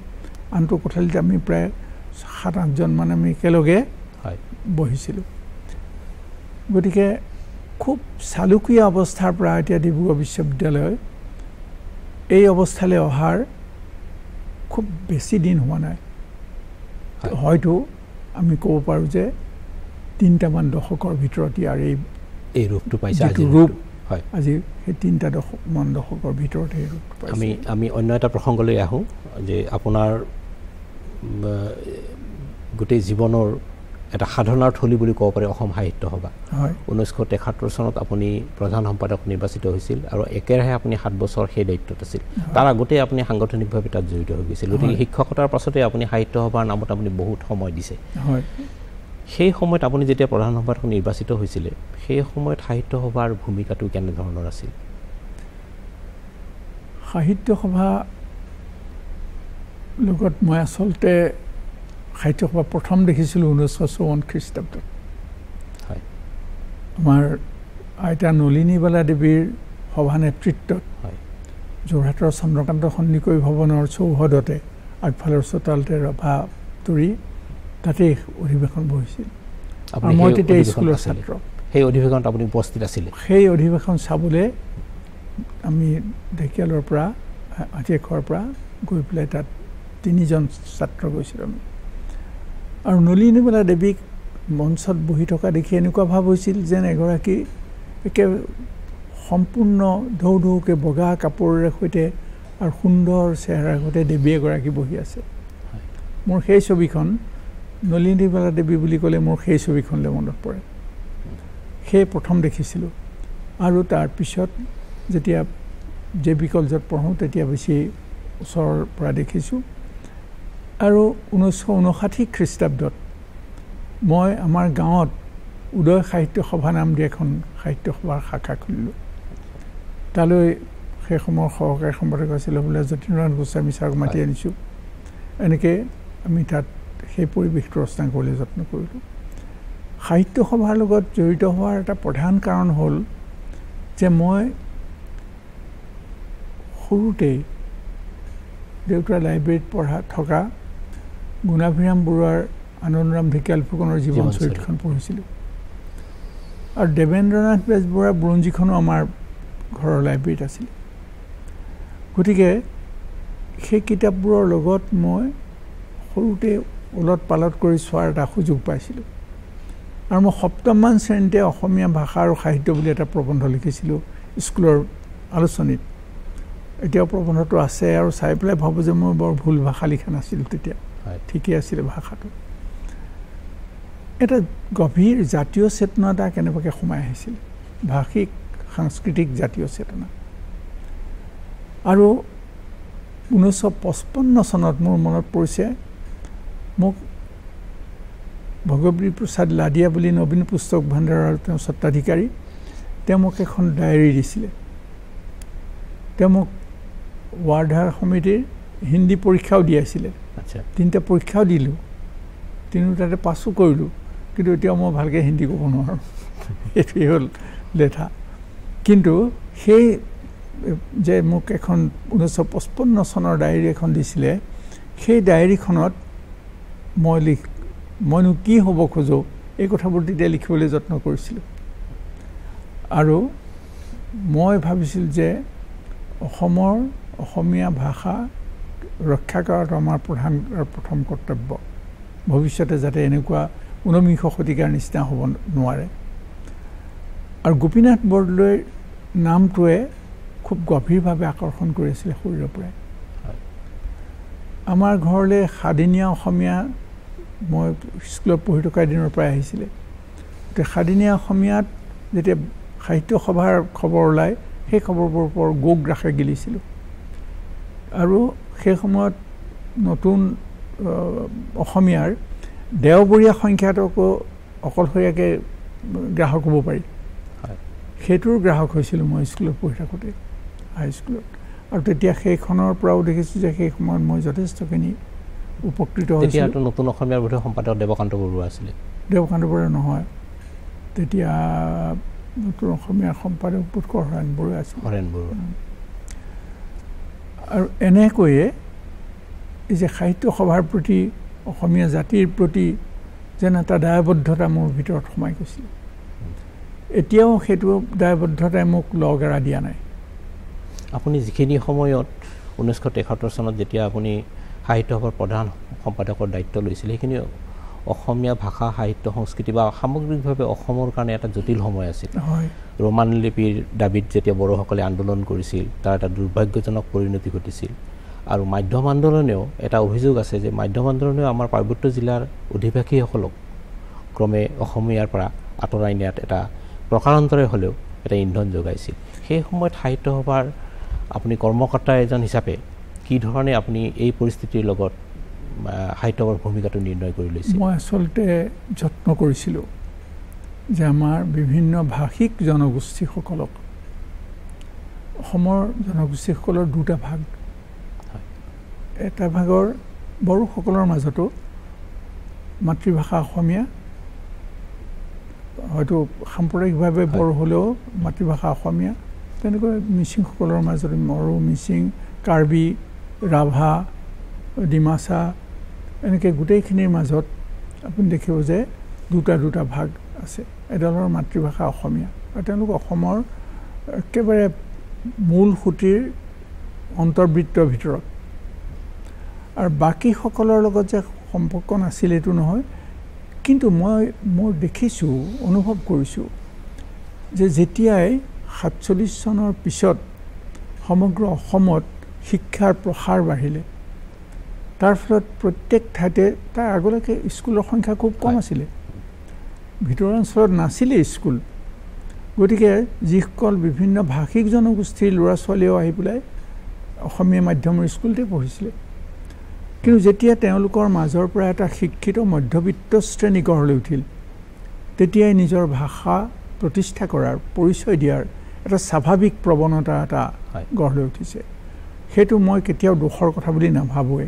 আনটো কোঠালিত আমি প্ৰায় সাত আঠজনমান আমি একেলগে বহিছিলোঁ। গতিকে খুব চালুকীয়া অৱস্থাৰ পৰা এতিয়া ডিব্ৰুগড় বিশ্ববিদ্যালয় এই অৱস্থালৈ অহাৰ খুব বেছি দিন হোৱা নাই। হয়তো আমি ক'ব পাৰোঁ যে তিনিটামান দশকৰ ভিতৰত ইয়াৰ এই এই ৰূপটো পাইছে ৰূপ। হয়। আজি সেই তিনিটা দশকমান দশকৰ ভিতৰত এই পাইছে। আমি আমি অন্য এটা প্ৰসংগলৈ আহোঁ যে আপোনাৰ গোটেই জীৱনৰ এটা সাধনাৰ থলী বুলি ক'ব পাৰি অসম সাহিত্য সভা। ঊনৈছশ তেসত্তৰ চনত আপুনি প্ৰধান সম্পাদক নিৰ্বাচিত হৈছিল আৰু একেৰাহে আপুনি সাত বছৰ সেই দায়িত্বত আছিল। তাৰ আগতেই আপুনি সাংগঠনিকভাৱে তাত জড়িত হৈ গৈছিল। গতিকে। শিক্ষকতাৰ পাছতে আপুনি সাহিত্য সভাৰ নামত আপুনি বহুত সময় দিছে। সেই সময়ত আপুনি যেতিয়া প্ৰধান সম্পাদক নিৰ্বাচিত হৈছিলে সেই সময়ত সাহিত্য সভাৰ ভূমিকাটো কেনেধৰণৰ আছিল? সাহিত্য সভা লগত মই আচলতে সাহিত্য সভা প্ৰথম দেখিছিলোঁ ঊনৈছশ চৌৱন্ন খ্ৰীষ্টাব্দত। হয়। আমাৰ আইতা নলিনীবালা দেৱীৰ সভা নেতৃত্বত হয়। যোৰহাটৰ চন্দ্ৰকান্ত সন্দিকৈ ভৱনৰ চৌহদতে আগফালৰ চোতালতে ৰভা তৰি তাতেই অধিৱেশন বহিছিল। মই তেতিয়া স্কুলৰ ছাত্ৰ। সেই অধিৱেশনত আপুনি উপস্থিত আছিলে। সেই অধিৱেশন চাবলৈ আমি ঢেকীয়ালৰ পৰা হাতীয়াখোৱাৰ পৰা গৈ পেলাই তাত তিনিজন ছাত্ৰ গৈছিলোঁ আমি। আৰু নলিনীবালা দেৱীক মঞ্চত বহি থকা দেখি এনেকুৱা ভাৱ হৈছিল যেন এগৰাকী একে সম্পূৰ্ণ ঢৌ ঢৌকৈ বগা কাপোৰেৰে সৈতে আৰু সুন্দৰ চেহেৰাৰ সৈতে দেৱী এগৰাকী বহি আছে। মোৰ সেই ছবিখন নলিনীবালা দেৱী বুলি ক'লে মোৰ সেই ছবিখনলৈ মনত পৰে। সেই প্ৰথম দেখিছিলোঁ। আৰু তাৰপিছত যেতিয়া জে বি কলেজত পঢ়োঁ তেতিয়া বেছি ওচৰৰ পৰা দেখিছোঁ। আৰু ঊনৈছশ ঊনষাঠি খ্ৰীষ্টাব্দত মই আমাৰ গাঁৱত উদয় সাহিত্য সভা নাম দি এখন সাহিত্য সভাৰ শাখা খুলিলোঁ। তালৈ সেই সময়ৰ সহকাৰী সম্পাদক আছিলে বোলে যতীন্দ্ৰনাথ গোস্বামী ছাৰক মাতি আনিছোঁ। এনেকৈ আমি তাত সেই পৰিৱেশটো ৰচনা কৰিবলৈ যত্ন কৰিলোঁ। সাহিত্য সভাৰ লগত জড়িত হোৱাৰ এটা প্ৰধান কাৰণ হ'ল যে মই সৰুতেই দেউতাৰ লাইব্ৰেৰীত পঢ়া থকা গুণাভিৰাম বৰুৱাৰ আনন্দৰাম ঢেকীয়াল ফুকনৰ জীৱন চৰিত্ৰখন পঢ়িছিলোঁ। আৰু দেৱেন্দ্ৰনাথ বেজবৰুৱাৰ বুৰঞ্জীখনো আমাৰ ঘৰৰ লাইব্ৰেৰীত আছিলে। গতিকে সেই কিতাপবোৰৰ লগত মই সৰুতে ওলট পালট কৰি চোৱাৰ এটা সুযোগ পাইছিলোঁ। আৰু মই সপ্তমমান শ্ৰেণীতে অসমীয়া ভাষা আৰু সাহিত্য বুলি এটা প্ৰবন্ধ লিখিছিলোঁ স্কুলৰ আলোচনীত। এতিয়াও প্ৰবন্ধটো আছে আৰু চাই পেলাই ভাবোঁ যে মই বৰ ভুল ভাষা লিখা নাছিলোঁ তেতিয়া। ঠিকেই আছিলে ভাষাটো। এটা গভীৰ জাতীয় চেতনা এটা কেনেবাকৈ সোমাই আহিছিল। ভাষিক সাংস্কৃতিক জাতীয় চেতনা। আৰু ঊনৈছশ পঁচপন্ন চনত মোৰ মনত পৰিছে মোক ভগৱী প্ৰসাদ লাদিয়া বুলি নবীন পুস্তক ভাণ্ডাৰৰ তেওঁ স্বত্বাধিকাৰী তেওঁ মোক এখন ডায়েৰী দিছিলে। তেওঁ মোক ৱাৰ্ধাৰ সমিতিৰ হিন্দী পৰীক্ষাও দিয়াইছিলে তিনিটা পৰীক্ষাও দিলোঁ। তিনিওটাতে পাছো কৰিলোঁ। কিন্তু এতিয়াও মই ভালকৈ হিন্দী ক'ব নোৱাৰোঁ। [laughs] এইটোৱেই হ'ল লেঠা। কিন্তু সেই যে মোক এখন ঊনৈছশ পঁচপন্ন চনৰ ডায়েৰী এখন দিছিলে সেই ডায়েৰীখনত মই লিখ মইনো কি হ'ব খোজোঁ এই কথাবোৰ তেতিয়া লিখিবলৈ যত্ন কৰিছিলোঁ। আৰু মই ভাবিছিলোঁ যে অসমৰ অসমীয়া ভাষা ৰক্ষা কৰাটো আমাৰ প্ৰধান প্ৰথম কৰ্তব্য। ভৱিষ্যতে যাতে এনেকুৱা ঊনবিংশ শতিকাৰ নিচিনা হ'ব নোৱাৰে। আৰু গোপীনাথ বৰদলৈৰ নামটোৱে খুব গভীৰভাৱে আকৰ্ষণ কৰি আছিলে সৰুৰে পৰাই। আমাৰ ঘৰলৈ সাদিনীয়া অসমীয়া মই স্কুলত পঢ়ি থকা দিনৰ পৰাই আহিছিলে। গতিকে সাদিনীয়া অসমীয়াত যেতিয়া সাহিত্য সভাৰ খবৰ ওলায় সেই খবৰবোৰৰ ওপৰত গোগ ৰাখে গিলিছিলোঁ। আৰু সেই সময়ত নতুন অসমীয়াৰ দেওবৰীয়া সংখ্যাটোকো অকলশৰীয়াকৈ গ্ৰাহক হ'ব পাৰি। সেইটোৰ গ্ৰাহক হৈছিলোঁ মই স্কুলত পঢ়ি থাকোঁতে হাইস্কুলত আৰু তেতিয়া সেইখনৰ পৰাও দেখিছোঁ যে সেই সময়ত মই যথেষ্টখিনি উপকৃত হৈছিলোঁ। নতুন অসমীয়াৰ বোধে সম্পাদক দেৱকান্ত বৰুৱা আছিলে। দেৱকান্ত বৰুৱা নহয়। তেতিয়া নতুন অসমীয়াৰ সম্পাদক বোধকৰ হৰেণ বৰুৱা আছিল। হৰেণ বৰুৱা। আৰু এনেকৈয়ে যে সাহিত্য সভাৰ প্ৰতি অসমীয়া জাতিৰ প্ৰতি যেন এটা দায়বদ্ধতা মোৰ ভিতৰত সোমাই গৈছিল। এতিয়াও সেইটো দায়বদ্ধতাই মোক লগ এৰা দিয়া নাই। আপুনি যিখিনি সময়ত ঊনৈছশ তেসত্তৰ চনত যেতিয়া আপুনি সাহিত্য সভাৰ প্ৰধান সম্পাদকৰ দায়িত্ব লৈছিল সেইখিনি অসমীয়া ভাষা সাহিত্য সংস্কৃতি বা সামগ্ৰিকভাৱে অসমৰ কাৰণে এটা জটিল সময় আছিল। ৰোমান লিপিৰ দাবীত যেতিয়া বড়োসকলে আন্দোলন কৰিছিল তাৰ এটা দুৰ্ভাগ্যজনক পৰিণতি ঘটিছিল। আৰু মাধ্যম আন্দোলনেও এটা অভিযোগ আছে যে মাধ্যম আন্দোলনেও আমাৰ পাৰ্বত্য জিলাৰ অধিবাসীসকলক ক্ৰমে অসমীয়াৰ পৰা আঁতৰাই নিয়াত এটা প্ৰকাৰান্তৰে হ'লেও এটা ইন্ধন যোগাইছিল। সেই সময়ত সাহিত্য সভাৰ আপুনি কৰ্মকৰ্তা এজন হিচাপে কি ধৰণে আপুনি এই পৰিস্থিতিৰ লগত সাহিত্যকৰ ভূমিকাটো নিৰ্ণয় কৰি লৈছে মই আচলতে যত্ন কৰিছিলোঁ যে আমাৰ বিভিন্ন ভাষিক জনগোষ্ঠীসকলক অসমৰ জনগোষ্ঠীসকলৰ দুটা ভাগ এটা ভাগৰ বড়োসকলৰ মাজতো মাতৃভাষা অসমীয়া হয়তো সাম্প্ৰদায়িকভাৱে বড়ো হ'লেও মাতৃভাষা অসমীয়া তেনেকৈ মিচিংসকলৰ মাজত বড়ো মিচিং কাৰ্বি ৰাভা ডিমাচা এনেকৈ গোটেইখিনিৰ মাজত আপুনি দেখিব যে দুটা দুটা ভাগ আছে। এডালৰ মাতৃভাষা অসমীয়া আৰু তেওঁলোক অসমৰ একেবাৰে মূল সুঁতিৰ অন্তৰ্বৃত্তৰ ভিতৰত। আৰু বাকীসকলৰ লগত যে সম্পৰ্ক নাছিল এইটো নহয় কিন্তু মই মই দেখিছোঁ অনুভৱ কৰিছোঁ যে যেতিয়াই সাতচল্লিছ চনৰ পিছত সমগ্ৰ অসমত শিক্ষাৰ প্ৰসাৰ বাঢ়িলে তাৰ ফলত প্ৰত্যেক ঠাইতে তাৰ আগলৈকে স্কুলৰ সংখ্যা খুব কম আছিলে। ভিতৰুৱা অঞ্চলত নাছিলে স্কুল। গতিকে যিসকল বিভিন্ন ভাষিক জনগোষ্ঠীৰ ল'ৰা ছোৱালীও আহি পেলাই অসমীয়া মাধ্যমৰ স্কুলতে পঢ়িছিলে। কিন্তু যেতিয়া তেওঁলোকৰ মাজৰ পৰা এটা শিক্ষিত মধ্যবিত্ত শ্ৰেণী গঢ় লৈ উঠিল তেতিয়াই নিজৰ ভাষা প্ৰতিষ্ঠা কৰাৰ পৰিচয় দিয়াৰ এটা স্বাভাৱিক প্ৰৱণতা এটা গঢ় লৈ উঠিছে। সেইটো মই কেতিয়াও দোষৰ কথা বুলি নাভাবোৱে।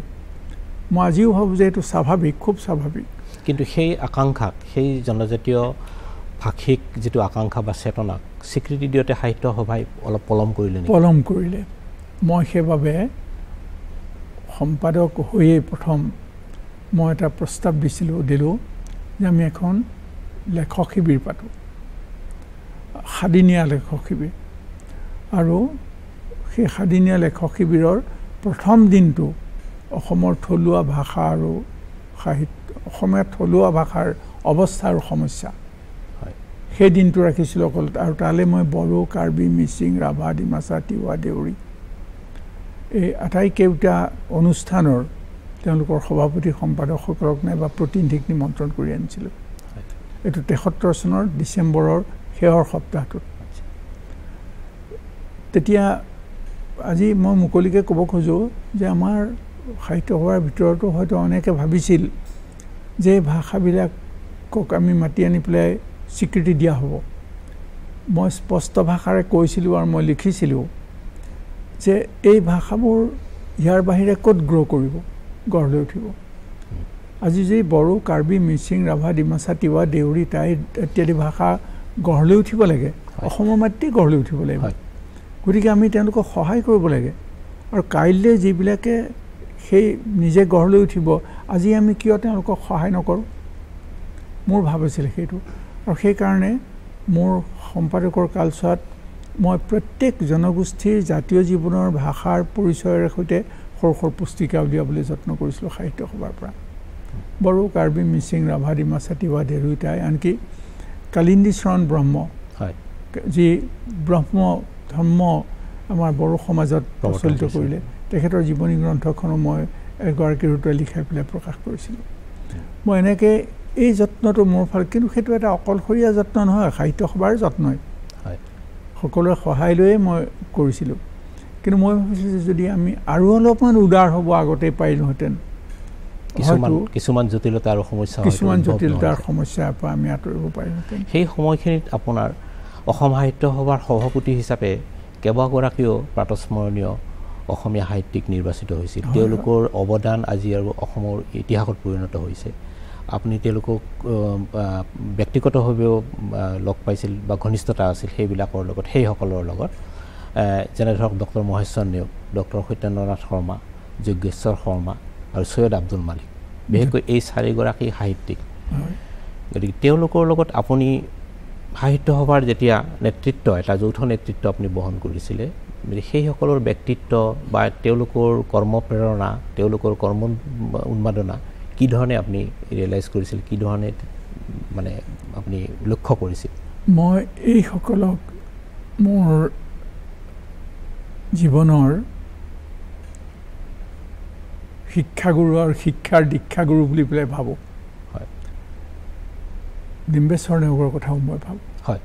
মই আজিও ভাবোঁ যে এইটো স্বাভাৱিক খুব স্বাভাৱিক। কিন্তু সেই আকাংক্ষাক সেই জনজাতীয় ভাষিক যিটো আকাংক্ষা বা চেতনাক স্বীকৃতি দিওঁতে সাহিত্য সভাই অলপ পলম কৰিলে পলম কৰিলে। মই সেইবাবে সম্পাদক হৈয়ে প্ৰথম মই এটা প্ৰস্তাৱ দিছিলোঁ দিলোঁ যে আমি এখন লেখক শিবিৰ পাতোঁ। সাদিনীয়া লেখক শিবিৰ। আৰু সেই সাদিনীয়া লেখক শিবিৰৰ প্ৰথম দিনটো অসমৰ থলুৱা ভাষা আৰু সাহিত্য অসমীয়া থলুৱা ভাষাৰ অৱস্থা আৰু সমস্যা। সেই দিনটো ৰাখিছিলোঁ অকল আৰু তালৈ মই বড়ো কাৰ্বি মিচিং ৰাভা ডিমাচা তিৱা দেউৰী এই আটাইকেইটা অনুষ্ঠানৰ তেওঁলোকৰ সভাপতি সম্পাদকসকলক নাইবা প্ৰতিনিধিক নিমন্ত্ৰণ কৰি আনিছিলোঁ। এইটো তেসত্তৰ চনৰ ডিচেম্বৰৰ শেষৰ সপ্তাহটোত। তেতিয়া আজি মই মুকলিকৈ ক'ব খোজোঁ যে আমাৰ সাহিত্য সভাৰ ভিতৰতো হয়তো অনেকে ভাবিছিল যে ভাষাবিলাকক আমি মাতি আনি পেলাই স্বীকৃতি দিয়া হ'ব। মই স্পষ্ট ভাষাৰে কৈছিলোঁ আৰু মই লিখিছিলোঁ যে এই ভাষাবোৰ ইয়াৰ বাহিৰে ক'ত গ্ৰ' কৰিব গঢ় লৈ উঠিব? আজি যদি বড়ো কাৰ্বি মিচিং ৰাভা ডিমাচা তিৱা দেউৰী টাই ইত্যাদি ভাষা গঢ় লৈ উঠিব লাগে অসমৰ মাতৃ গঢ় লৈ উঠিব লাগিব। গতিকে আমি তেওঁলোকক সহায় কৰিব লাগে। আৰু কাইলৈ যিবিলাকে সেই নিজে গঢ় লৈ উঠিব আজি আমি কিয় তেওঁলোকক সহায় নকৰোঁ? মোৰ ভাৱ আছিল সেইটো। আৰু সেইকাৰণে মোৰ সম্পাদকৰ কালচোৱাত মই প্ৰত্যেক জনগোষ্ঠীৰ জাতীয় জীৱনৰ ভাষাৰ পৰিচয়ৰ সৈতে সৰু সৰু পুস্তিকা উলিয়াবলৈ যত্ন কৰিছিলোঁ সাহিত্য সভাৰ পৰা। বড়ো কাৰ্বি মিচিং ৰাভা ডিমাচা তিৱা দেৰুইটাই আনকি কালিন্দী চৰণ ব্ৰহ্ম। যি ব্ৰহ্ম ধৰ্ম আমাৰ বড়ো সমাজত প্ৰচলিত কৰিলে। তেখেতৰ জীৱনী গ্ৰন্থখনো মই এগৰাকী ৰুটে লিখাই পেলাই প্ৰকাশ কৰিছিলোঁ। মই এনেকৈ এই যত্নটো মোৰ ফালে কিন্তু সেইটো এটা অকলশৰীয়া যত্ন নহয় সাহিত্য সভাৰ যত্নই। সকলোৰে সহায় লৈয়ে মই কৰিছিলোঁ। কিন্তু মই ভাবিছিলোঁ যে যদি আমি আৰু অলপমান উদাৰ হ'ব আগতেই পাৰিলোহেঁতেন কিছুমান জটিলতা আৰু সমস্যা কিছুমান জটিলতাৰ সমস্যাৰ পৰা আমি আঁতৰিব পাৰিলোহেঁতেন। সেই সময়খিনিত আপোনাৰ অসম সাহিত্য সভাৰ সভাপতি হিচাপে কেইবাগৰাকীও প্ৰাতস্মৰণীয় অসমীয়া সাহিত্যিক নিৰ্বাচিত হৈছিল। তেওঁলোকৰ অৱদান আজি আৰু অসমৰ ইতিহাসত পৰিণত হৈছে। আপুনি তেওঁলোকক ব্যক্তিগতভাৱেও লগ পাইছিল বা ঘনিষ্ঠতা আছিল সেইবিলাকৰ লগত সেইসকলৰ লগত। যেনে ধৰক ডক্টৰ মহেশ্বৰ নেওগ ডক্টৰ সত্যেন্দ্ৰনাথ শৰ্মা যজ্ঞেশ্বৰ শৰ্মা আৰু সৈয়দ আব্দুল মালিক। বিশেষকৈ এই চাৰিগৰাকী সাহিত্যিক। গতিকে তেওঁলোকৰ লগত আপুনি সাহিত্য সভাৰ যেতিয়া নেতৃত্ব এটা যৌথ নেতৃত্ব আপুনি বহন কৰিছিলে সেইসকলৰ ব্যক্তিত্ব বা তেওঁলোকৰ কৰ্ম প্ৰেৰণা তেওঁলোকৰ কৰ্ম উন্মাদনা কি ধৰণে আপুনি ৰিয়েলাইজ কৰিছিল? কি ধৰণে মানে আপুনি লক্ষ্য কৰিছিল? মই এইসকলক মোৰ জীৱনৰ শিক্ষাগুৰু আৰু শিক্ষাৰ দীক্ষাগুৰু বুলি পেলাই ভাবোঁ। হয়। ডিম্বেশ্বৰ নেওগৰ কথাও মই ভাবোঁ। হয়।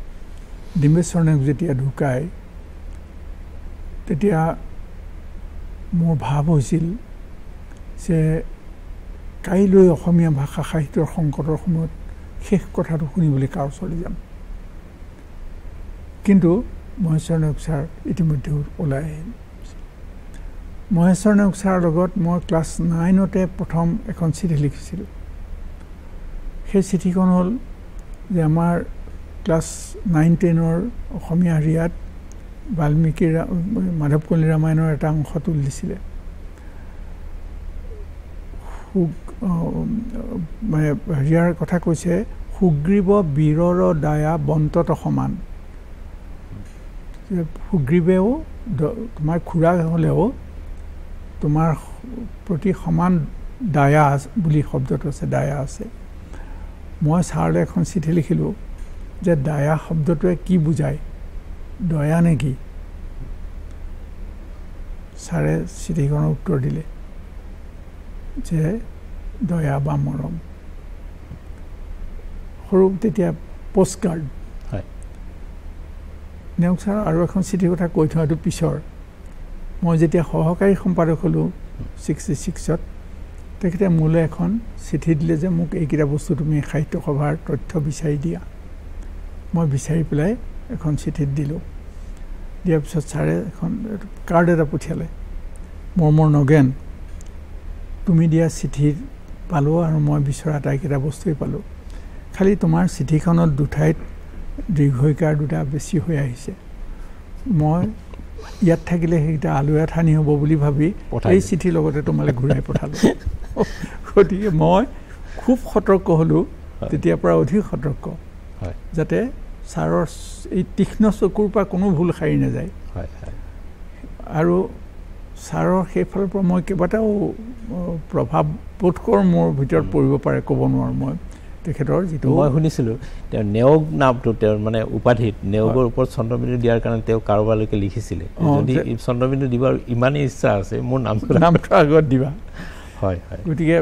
ডিম্বেশ্বৰ নেওগ যেতিয়া ঢুকায় তেতিয়া মোৰ ভাৱ হৈছিল যে কাইলৈ অসমীয়া ভাষা সাহিত্যৰ সংকটৰ সময়ত শেষ কথাটো শুনিবলৈ কাৰ ওচৰলৈ যাম। কিন্তু মহেশ্বৰ নায়ক ছাৰ ইতিমধ্যে ওলাই আহিল। মহেশ্বৰ নায়ক ছাৰৰ লগত মই ক্লাছ নাইনতে প্ৰথম এখন চিঠি লিখিছিলোঁ। সেই চিঠিখন হ'ল যে আমাৰ ক্লাছ নাইন টেনৰ অসমীয়া হেৰিয়াত বাল্মীকি মাধৱকলি ৰামায়ণৰ এটা অংশ তুলি দিছিলে মানে হেৰিয়াৰ কথা কৈছে সুগ্ৰীৱ বীৰৰ দায়া বন্তত সমান সুগ্ৰীৱেও তোমাৰ খুৰা হ'লেও তোমাৰ প্ৰতি সমান দায়া বুলি শব্দটো আছে দায়া আছে। মই ছাৰলৈ এখন চিঠি লিখিলোঁ যে দায়া শব্দটোৱে কি বুজায়? দয়া নে কি ছাৰে চিঠিখনৰ উত্তৰ দিলে যে দয়া বা মৰম। সৰু তেতিয়া পষ্ট কাৰ্ড নেওগ ছাৰ আৰু এখন চিঠিৰ কথা কৈ থোৱা এইটো পিছৰ। মই যেতিয়া সহকাৰী সম্পাদক হ'লোঁ ছিক্সটি ছিক্সত তেখেতে মোলৈ এখন চিঠি দিলে যে মোক এইকেইটা বস্তু তুমি সাহিত্য সভাৰ তথ্য বিচাৰি দিয়া। মই বিচাৰি পেলাই এখন চিঠিত দিলোঁ। দিয়াৰ পিছত ছাৰে এখন কাৰ্ড এটা পঠিয়ালে। মৰ্মৰ নগেন তুমি দিয়া চিঠি পালোঁ আৰু মই বিচৰা আটাইকেইটা বস্তুৱেই পালোঁ। খালি তোমাৰ চিঠিখনত দুঠাইত দীৰ্ঘিকাৰ দুটা বেছি হৈ আহিছে। মই ইয়াত থাকিলে সেইকেইটা আলু এঠানি হ'ব বুলি ভাবি এই চিঠিৰ লগতে তোমালৈ ঘূৰাই পঠালোঁ। গতিকে মই খুব সতৰ্ক হ'লোঁ। তেতিয়াৰ পৰা অধিক সতৰ্ক। যাতে ছাৰৰ এই তীক্ষ্ণ চকুৰ পৰা কোনো ভুল সাৰি নাযায়। আৰু ছাৰৰ সেইফালৰ পৰা মই কেইবাটাও প্ৰভাৱ বোধকৰ মোৰ ভিতৰত পৰিব পাৰে ক'ব নোৱাৰোঁ মই। তেখেতৰ যিটো মই শুনিছিলোঁ তেওঁ নেওগ নামটো তেওঁৰ মানে উপাধিত নেওগৰ ওপৰত চন্দ্ৰবিন্দু দিয়াৰ কাৰণে তেওঁ কাৰোবালৈকে লিখিছিলে। যদি চন্দ্ৰবিন্দু দিবৰ ইমানেই ইচ্ছা আছে মোৰ নামটো [laughs] নামটো আগত দিবা। হয় হয়। গতিকে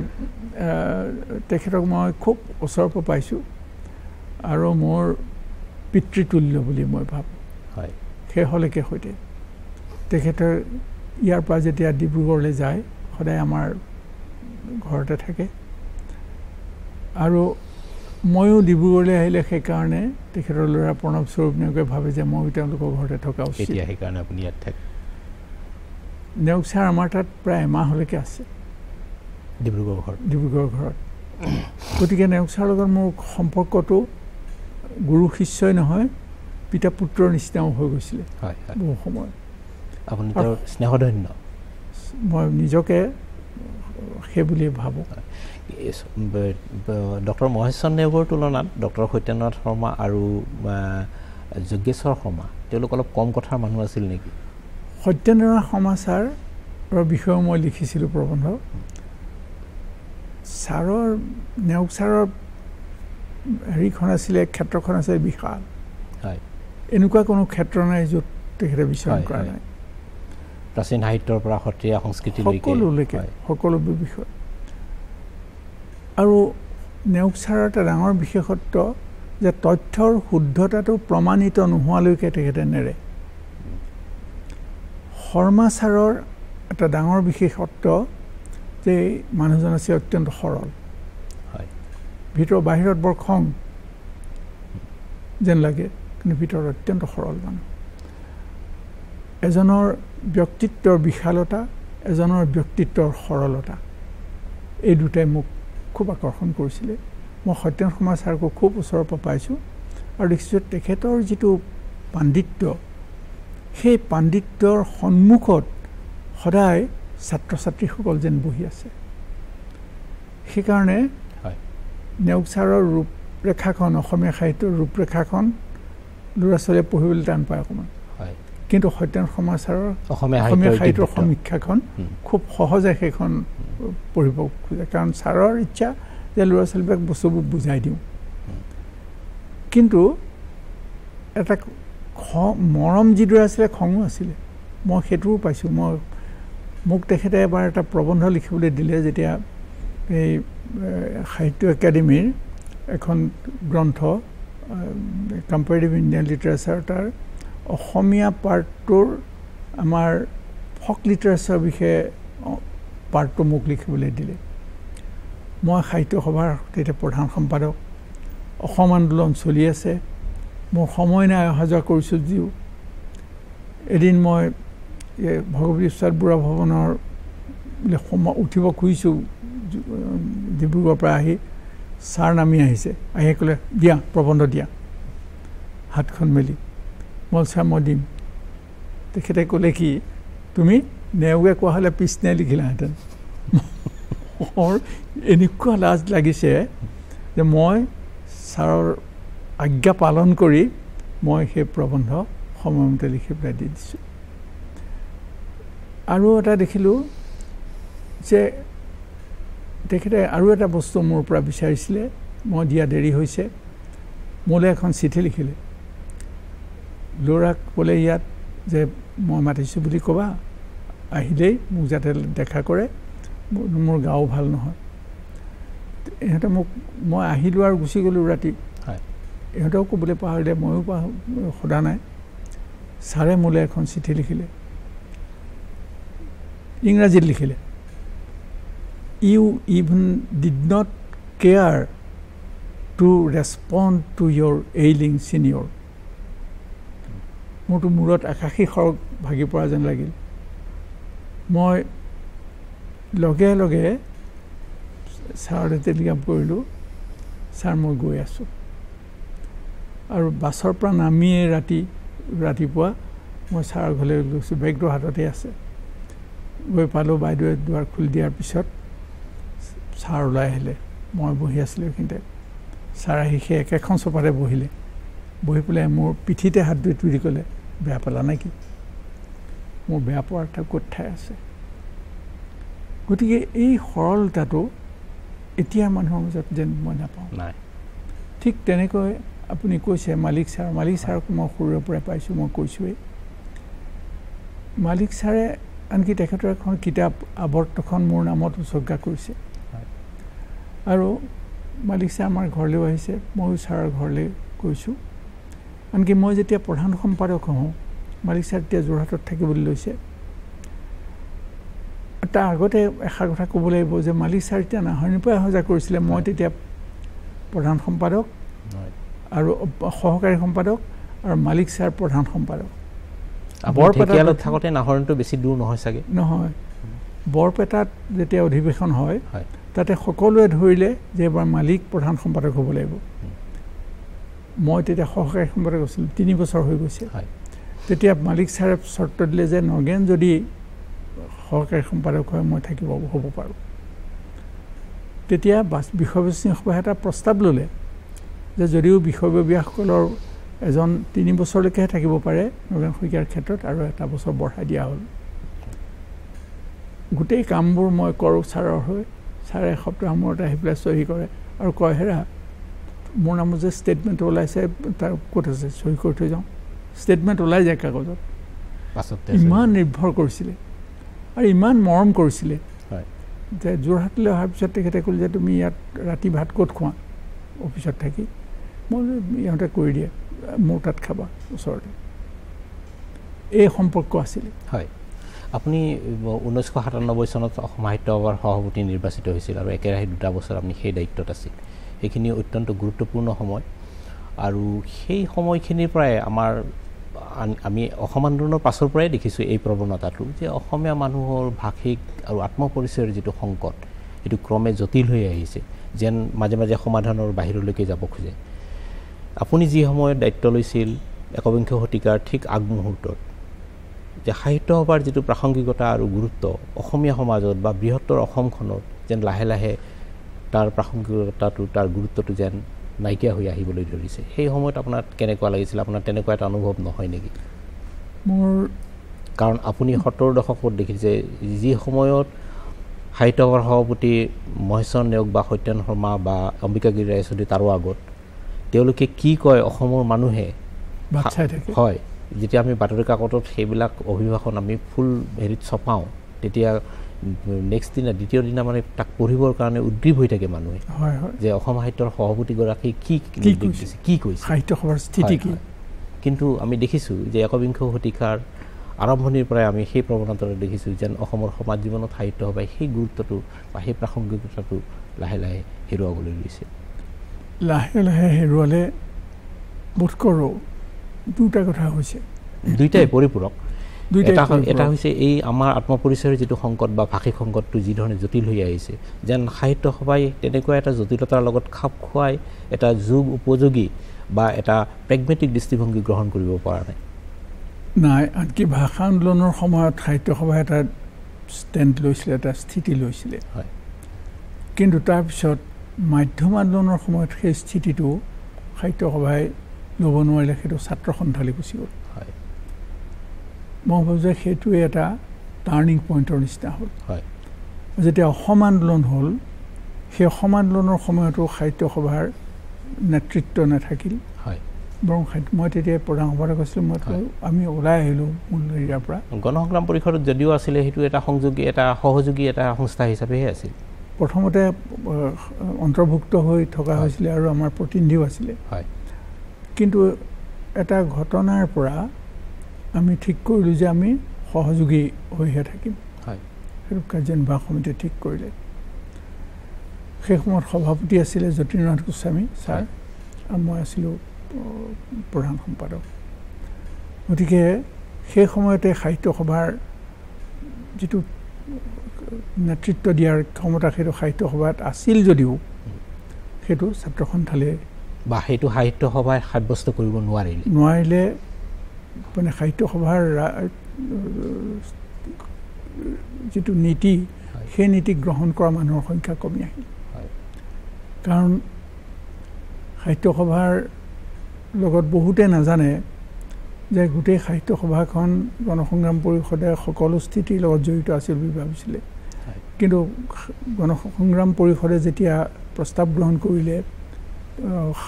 তেখেতক মই খুব ওচৰৰ পৰা পাইছোঁ। আৰু মোৰ পিতৃতুল্য বুলি মই ভাবোঁ। হয়। শেষলৈকে সৈতে। তেখেতে ইয়াৰ পৰা যেতিয়া ডিব্ৰুগড়লৈ যায় সদায় আমাৰ ঘৰতে থাকে। আৰু ময়ো ডিব্ৰুগড়লৈ আহিলে সেইকাৰণে তেখেতৰ ল'ৰা প্ৰণৱ স্বৰূপনীয়কে ভাবে যে ময়ো তেওঁলোকৰ ঘৰতে থকা উচিত। সেইকাৰণে আপুনি ইয়াত থাকে? নেওগ ছাৰ আমাৰ তাত প্ৰায় এমাহলৈকে আছে। ডিব্ৰুগড় ঘৰত? ডিব্ৰুগড় ঘৰত। গতিকে নেওগ ছাৰৰ লগত মোৰ সম্পৰ্কটো গুৰু শিষ্যই নহয় পিতা পুত্ৰৰ নিচিনাও হৈ গৈছিলে বহু সময় আপুনি স্নেহধন্য? মই নিজকে সেই বুলিয়ে ভাবোঁ। ডক্টৰ মহেশ্বৰ নেওগৰ তুলনাত ডক্টৰ সত্যনাথ শৰ্মা আৰু যজ্ঞেশ্বৰ শৰ্মা তেওঁলোক অলপ কম কথাৰ মানুহ আছিল নেকি? সত্যনাৰায়ণ শৰ্মা ছাৰৰ বিষয়েও মই লিখিছিলোঁ প্ৰবন্ধ। ছাৰৰ নেওগ ছাৰৰ হেৰিখন আছিলে ক্ষেত্ৰখন আছিলে বিশাল। এনেকুৱা কোনো ক্ষেত্ৰ নাই য'ত তেখেতে বিচৰণ কৰা নাই। প্ৰাচীন সাহিত্যৰ পৰা সত্ৰীয়া সংস্কৃতি সকলোলৈকে সকলোবোৰ বিষয়। আৰু নেওগ ছাৰৰ এটা ডাঙৰ বিশেষত্ব যে তথ্যৰ শুদ্ধতাটো প্ৰমাণিত নোহোৱালৈকে তেখেতে নেৰে। শৰ্মা ছাৰৰ এটা ডাঙৰ বিশেষত্ব যে মানুহজন আছে অত্যন্ত সৰল। ভিতৰৰ বাহিৰত বৰ খং যেন লাগে কিন্তু ভিতৰত অত্যন্ত সৰল মানুহ। এজনৰ ব্যক্তিত্বৰ বিশালতা এজনৰ ব্যক্তিত্বৰ সৰলতা এই দুটাই মোক খুব আকৰ্ষণ কৰিছিলে। মই সত্যন সমাজ ছাৰকো খুব ওচৰৰ পৰা পাইছোঁ আৰু দেখিছোঁ তেখেতৰ যিটো পাণ্ডিত্য সেই পাণ্ডিত্যৰ সন্মুখত সদায় ছাত্ৰ ছাত্ৰীসকল যেন বহি আছে। সেইকাৰণে নেওগ ছাৰৰ ৰূপৰেখাখন অসমীয়া সাহিত্যৰ ৰূপৰেখাখন ল'ৰা ছোৱালীয়ে পঢ়িবলৈ টান পায় অকণমান। কিন্তু সত্যন সমাজ ছাৰৰ অসমীয়া সাহিত্যৰ সমীক্ষাখন খুব সহজে সেইখন পঢ়িব খোজে। কাৰণ ছাৰৰ ইচ্ছা যে ল'ৰা ছোৱালীবিলাক বস্তুবোৰ বুজাই দিওঁ। কিন্তু এটা খং মৰম যিদৰে আছিলে খঙো আছিলে। মই সেইটোও পাইছোঁ। মই মোক তেখেতে এবাৰ এটা প্ৰবন্ধ লিখিবলৈ দিলে যেতিয়া এই সাহিত্য একাডেমীৰ এখন গ্ৰন্থ কম্পেৰেটিভ ইণ্ডিয়ান লিটাৰেচাৰ তাৰ অসমীয়া পাৰ্টটোৰ আমাৰ ফক লিটাৰেচাৰৰ বিষয়ে পাৰ্টটো মোক লিখিবলৈ দিলে। মই সাহিত্য সভাৰ তেতিয়া প্ৰধান সম্পাদক। অসম আন্দোলন চলি আছে। মোৰ সময় নাই অহা যোৱা কৰিছোঁ যদিও এদিন মই ভগৱতী উচ্চাদ বুঢ়া ভৱনৰ উঠিব খুজিছোঁ। ডিব্ৰুগড়ৰ পৰা আহি ছাৰ নামি আহিছে। আহি ক'লে দিয়া প্ৰবন্ধ দিয়া। হাতখন মেলি মই ছাৰ মই দিম। তেখেতে ক'লে কি তুমি নেওগে কোৱা হ'লে পিছনে লিখিলাহেঁতেন। মোৰ এনেকুৱা লাজ লাগিছে যে মই ছাৰৰ আজ্ঞা পালন কৰি মই সেই প্ৰবন্ধ সময়মতে লিখি পেলাই দি দিছোঁ। আৰু এটা দেখিলোঁ যে তেখেতে আৰু এটা বস্তু মোৰ পৰা বিচাৰিছিলে মই দিয়া দেৰি হৈছে। মোলৈ এখন চিঠি লিখিলে। ল'ৰাক বোলে ইয়াত যে মই মাতিছোঁ বুলি ক'বা আহিলেই মোক যাতে দেখা কৰে মোৰ গাও ভাল নহয়। ইহঁতে মোক মই আহিলোঁ আৰু গুচি গ'লোঁ ৰাতি। ইহঁতেও ক'বলৈ পাহৰিলে ময়ো সোধা নাই। ছাৰে মোলৈ এখন চিঠি লিখিলে। ইংৰাজীত লিখিলে। You even did not care to respond to your ailing senior মোৰতো মূৰত আকাশী সৰগ ভাগি পৰা যেন লাগিল। মই লগে লগে ছাৰলৈ টেলিগ্ৰাম কৰিলোঁ। ছাৰ মই গৈ আছোঁ। আৰু বাছৰ পৰা নামিয়ে ৰাতি ৰাতিপুৱা মই ছাৰৰ ঘৰলৈ গৈছোঁ। বেগটো হাততে আছে। গৈ পালোঁ বাইদেৱে দুৱাৰ খুলি দিয়াৰ পিছত ছাৰ ওলাই আহিলে। মই বহি আছিলোঁ এইখিনিতে। ছাৰ আহি সেই একেখন চোপাতে বহিলে। বহি পেলাই মোৰ পিঠিতে হাত দুই তুলি ক'লে বেয়া পালা নেকি মোৰ বেয়া পোৱাৰ এটা ক'ত ঠাই আছে? গতিকে এই সৰলতাটো এতিয়া মানুহৰ মাজত যেন মই নাপাওঁ। ঠিক তেনেকৈ আপুনি কৈছে মালিক ছাৰ মালিক ছাৰক মই সৰুৰে পৰাই পাইছোঁ মই কৈছোঁৱেই। মালিক ছাৰে আনকি তেখেতৰ এখন কিতাপ আৱৰ্তখন মোৰ নামত উচৰ্গা কৰিছে। আৰু মালিক ছাৰ আমাৰ ঘৰলৈও আহিছে ময়ো ছাৰৰ ঘৰলৈ গৈছোঁ। আনকি মই যেতিয়া প্ৰধান সম্পাদক হওঁ মালিক ছাৰ তেতিয়া যোৰহাটত থাকিবলৈ লৈছে। তাৰ আগতে এষাৰ কথা ক'ব লাগিব যে মালিক ছাৰ এতিয়া নাহৰণিৰ পৰাই অহা যোৱা কৰিছিলে মই তেতিয়া প্ৰধান সম্পাদক আৰু সহকাৰী সম্পাদক আৰু মালিক ছাৰ প্ৰধান সম্পাদক। বৰপেটাত থাকোঁতে নাহৰণিটো বেছি দূৰ নহয় চাগে? নহয়। বৰপেটাত যেতিয়া অধিৱেশন হয়। তাতে সকলোৱে ধৰিলে যে এবাৰ মালিক প্ৰধান সম্পাদক হ'ব লাগিব। মই তেতিয়া সহকাৰী সম্পাদক আছিলোঁ তিনি বছৰ হৈ গৈছে। তেতিয়া মালিক ছাৰে চৰ্ত দিলে যে নগেন যদি সহকাৰী সম্পাদক হয় মই থাকিব হ'ব পাৰোঁ। তেতিয়া বিষয়বস্তু সভাই এটা প্ৰস্তাৱ ল'লে যে যদিও বিষয়ববীয়াসকলৰ এজন তিনি বছৰলৈকেহে থাকিব পাৰে নগেন শইকীয়াৰ ক্ষেত্ৰত আৰু এটা বছৰ বঢ়াই দিয়া হ'ল। গোটেই কামবোৰ মই কৰোঁ ছাৰৰ হৈ। ছাৰে এসপ্তাহৰ মূৰত আহি পেলাই চহী কৰে। আৰু কয় হেৰা মোৰ নামত যে ষ্টেটমেণ্ট ওলাইছে তাৰ ক'ত আছে? চহী কৰি থৈ যাওঁ। ষ্টেটমেণ্ট ওলাই যায় কাগজত। ইমান নিৰ্ভৰ কৰিছিলে। আৰু ইমান মৰম কৰিছিলে। যে যোৰহাটলৈ অহাৰ পিছত তেখেতে ক'লে যে তুমি ইয়াত ৰাতি ভাত ক'ত খোৱা? অফিচত থাকি। মই ইহঁতে কৰি দিয়ে মোৰ তাত খাবা ওচৰতে। এই সম্পৰ্ক আছিলে। হয়। আপুনি ঊনৈছশ সাতান্নব্বৈ চনত অসম সাহিত্য সভাৰ সভাপতি নিৰ্বাচিত হৈছিল আৰু একেৰাহে দুটা বছৰ আপুনি সেই দায়িত্বত আছিল। সেইখিনি অত্যন্ত গুৰুত্বপূৰ্ণ সময়। আৰু সেই সময়খিনিৰ পৰাই আমাৰ আমি অসম আন্দোলনৰ পাছৰ পৰাই দেখিছোঁ এই প্ৰৱণতাটো যে অসমীয়া মানুহৰ ভাষিক আৰু আত্মপৰিচয়ৰ যিটো সংকট এইটো ক্ৰমে জটিল হৈ আহিছে যেন মাজে মাজে সমাধানৰ বাহিৰলৈকে যাব খোজে। আপুনি যি সময়ত দায়িত্ব লৈছিল একবিংশ শতিকাৰ ঠিক আগমুহূৰ্তত যে সাহিত্য সভাৰ যিটো প্ৰাসংগিকতা আৰু গুৰুত্ব অসমীয়া সমাজত বা বৃহত্তৰ অসমখনত যেন লাহে লাহে তাৰ প্ৰাসংগিকতাটো তাৰ গুৰুত্বটো যেন নাইকিয়া হৈ আহিবলৈ ধৰিছে। সেই সময়ত আপোনাৰ কেনেকুৱা লাগিছিল? আপোনাৰ তেনেকুৱা এটা অনুভৱ নহয় নেকি? মোৰ কাৰণ আপুনি সত্তৰ দশকত দেখিছে যি সময়ত সাহিত্য সভাৰ সভাপতি মহেশ্বৰ নেওগ বা সত্যেন শৰ্মা বা অম্বিকাগিৰি ৰায়চৌধুৰী তাৰো আগত তেওঁলোকে কি কয় অসমৰ মানুহে? হয়। যেতিয়া আমি বাতৰি কাকতত সেইবিলাক অভিভাষণ আমি ফুল হেৰিত ছপাওঁ তেতিয়া নেক্সট দিনা দ্বিতীয় দিনা মানে তাক পঢ়িবৰ কাৰণে উদ্গ্ৰীৱ হৈ থাকে মানুহে। যে অসম সাহিত্যৰ সভাপতিগৰাকী কি কি কৈছে? সাহিত্য সভাৰ স্থিতি কি? কিন্তু আমি দেখিছোঁ যে একবিংশ শতিকাৰ আৰম্ভণিৰ পৰাই আমি সেই প্ৰৱণতাটো দেখিছোঁ যেন অসমৰ সমাজ জীৱনত সাহিত্য সভাই সেই গুৰুত্বটো বা সেই প্ৰাসংগিকতাটো লাহে লাহে হেৰুৱাবলৈ লৈছে। লাহে লাহে হেৰুৱালে বোধ কৰোঁ দুটা কথা হৈছে। দুইটাই পৰিপূৰক। এটা হৈছে এই আমাৰ আত্মপৰিচয়ৰ যিটো সংকট বা ভাষিক সংকটটো যিধৰণে জটিল হৈ আহিছে যেন সাহিত্য সভাই তেনেকুৱা এটা জটিলতাৰ লগত খাপ খুৱাই এটা যুগ উপযোগী বা এটা প্ৰেগমেটিক দৃষ্টিভংগী গ্ৰহণ কৰিব পৰা নাই। নাই আনকি ভাষা আন্দোলনৰ সময়ত সাহিত্য সভাই এটা ষ্টেণ্ড লৈছিলে এটা স্থিতি লৈছিলে। হয়। কিন্তু তাৰপিছত মাধ্যম আন্দোলনৰ সময়ত সেই স্থিতিটো সাহিত্য সভাই ল'ব নোৱাৰিলে সেইটো ছাত্ৰ সন্থালি গুচি গ'ল। হয়। মই ভাবোঁ যে সেইটোৱে এটা টাৰ্ণিং পইণ্টৰ নিচিনা হ'ল। হয়। যেতিয়া অসম আন্দোলন হ'ল সেই অসম আন্দোলনৰ সময়তো সাহিত্য সভাৰ নেতৃত্ব নাথাকিল। হয়। বৰং মই তেতিয়া প্ৰধান সম্পাদক আছিলোঁ মই। আমি ওলাই আহিলোঁ মূল এৰিয়াৰ পৰা। গণসংগ্ৰাম পৰিষদত যদিও আছিলে সেইটো এটা সংযোগী এটা সহযোগী এটা সংস্থা হিচাপেহে আছিল। প্ৰথমতে অন্তৰ্ভুক্ত হৈ থকা। হৈছিলে আৰু আমাৰ প্ৰতিনিধিও আছিলে। হয়। কিন্তু এটা ঘটনাৰ পৰা আমি ঠিক কৰিলোঁ যে আমি সহযোগী হৈহে থাকিম। হয়। সেইটো কাৰ্যনিৰ্বাহক সমিতিয়ে ঠিক কৰিলে। সেই সময়ত সভাপতি আছিলে যতীন্দ্ৰনাথ গোস্বামী ছাৰ। আৰু মই আছিলোঁ প্ৰধান সম্পাদক। গতিকে সেই সময়তে সাহিত্য সভাৰ যিটো নেতৃত্ব দিয়াৰ ক্ষমতা সেইটো সাহিত্য সভাত আছিল যদিও সেইটো ছাত্ৰ সন্থালে বা সেইটো সাহিত্য সভাই সাব্যস্ত কৰিব নোৱাৰিলে। নোৱাৰিলে মানে সাহিত্য সভাৰ যিটো নীতি। সেই নীতি গ্ৰহণ কৰা মানুহৰ সংখ্যা কমি আহিল। কাৰণ সাহিত্য সভাৰ লগত বহুতে নাজানে যে গোটেই সাহিত্য সভাখন গণসংগ্ৰাম পৰিষদে সকলো স্থিতিৰ লগত জড়িত আছিল বুলি ভাবিছিলে। কিন্তু গণসংগ্ৰাম পৰিষদে যেতিয়া প্ৰস্তাৱ গ্ৰহণ কৰিলে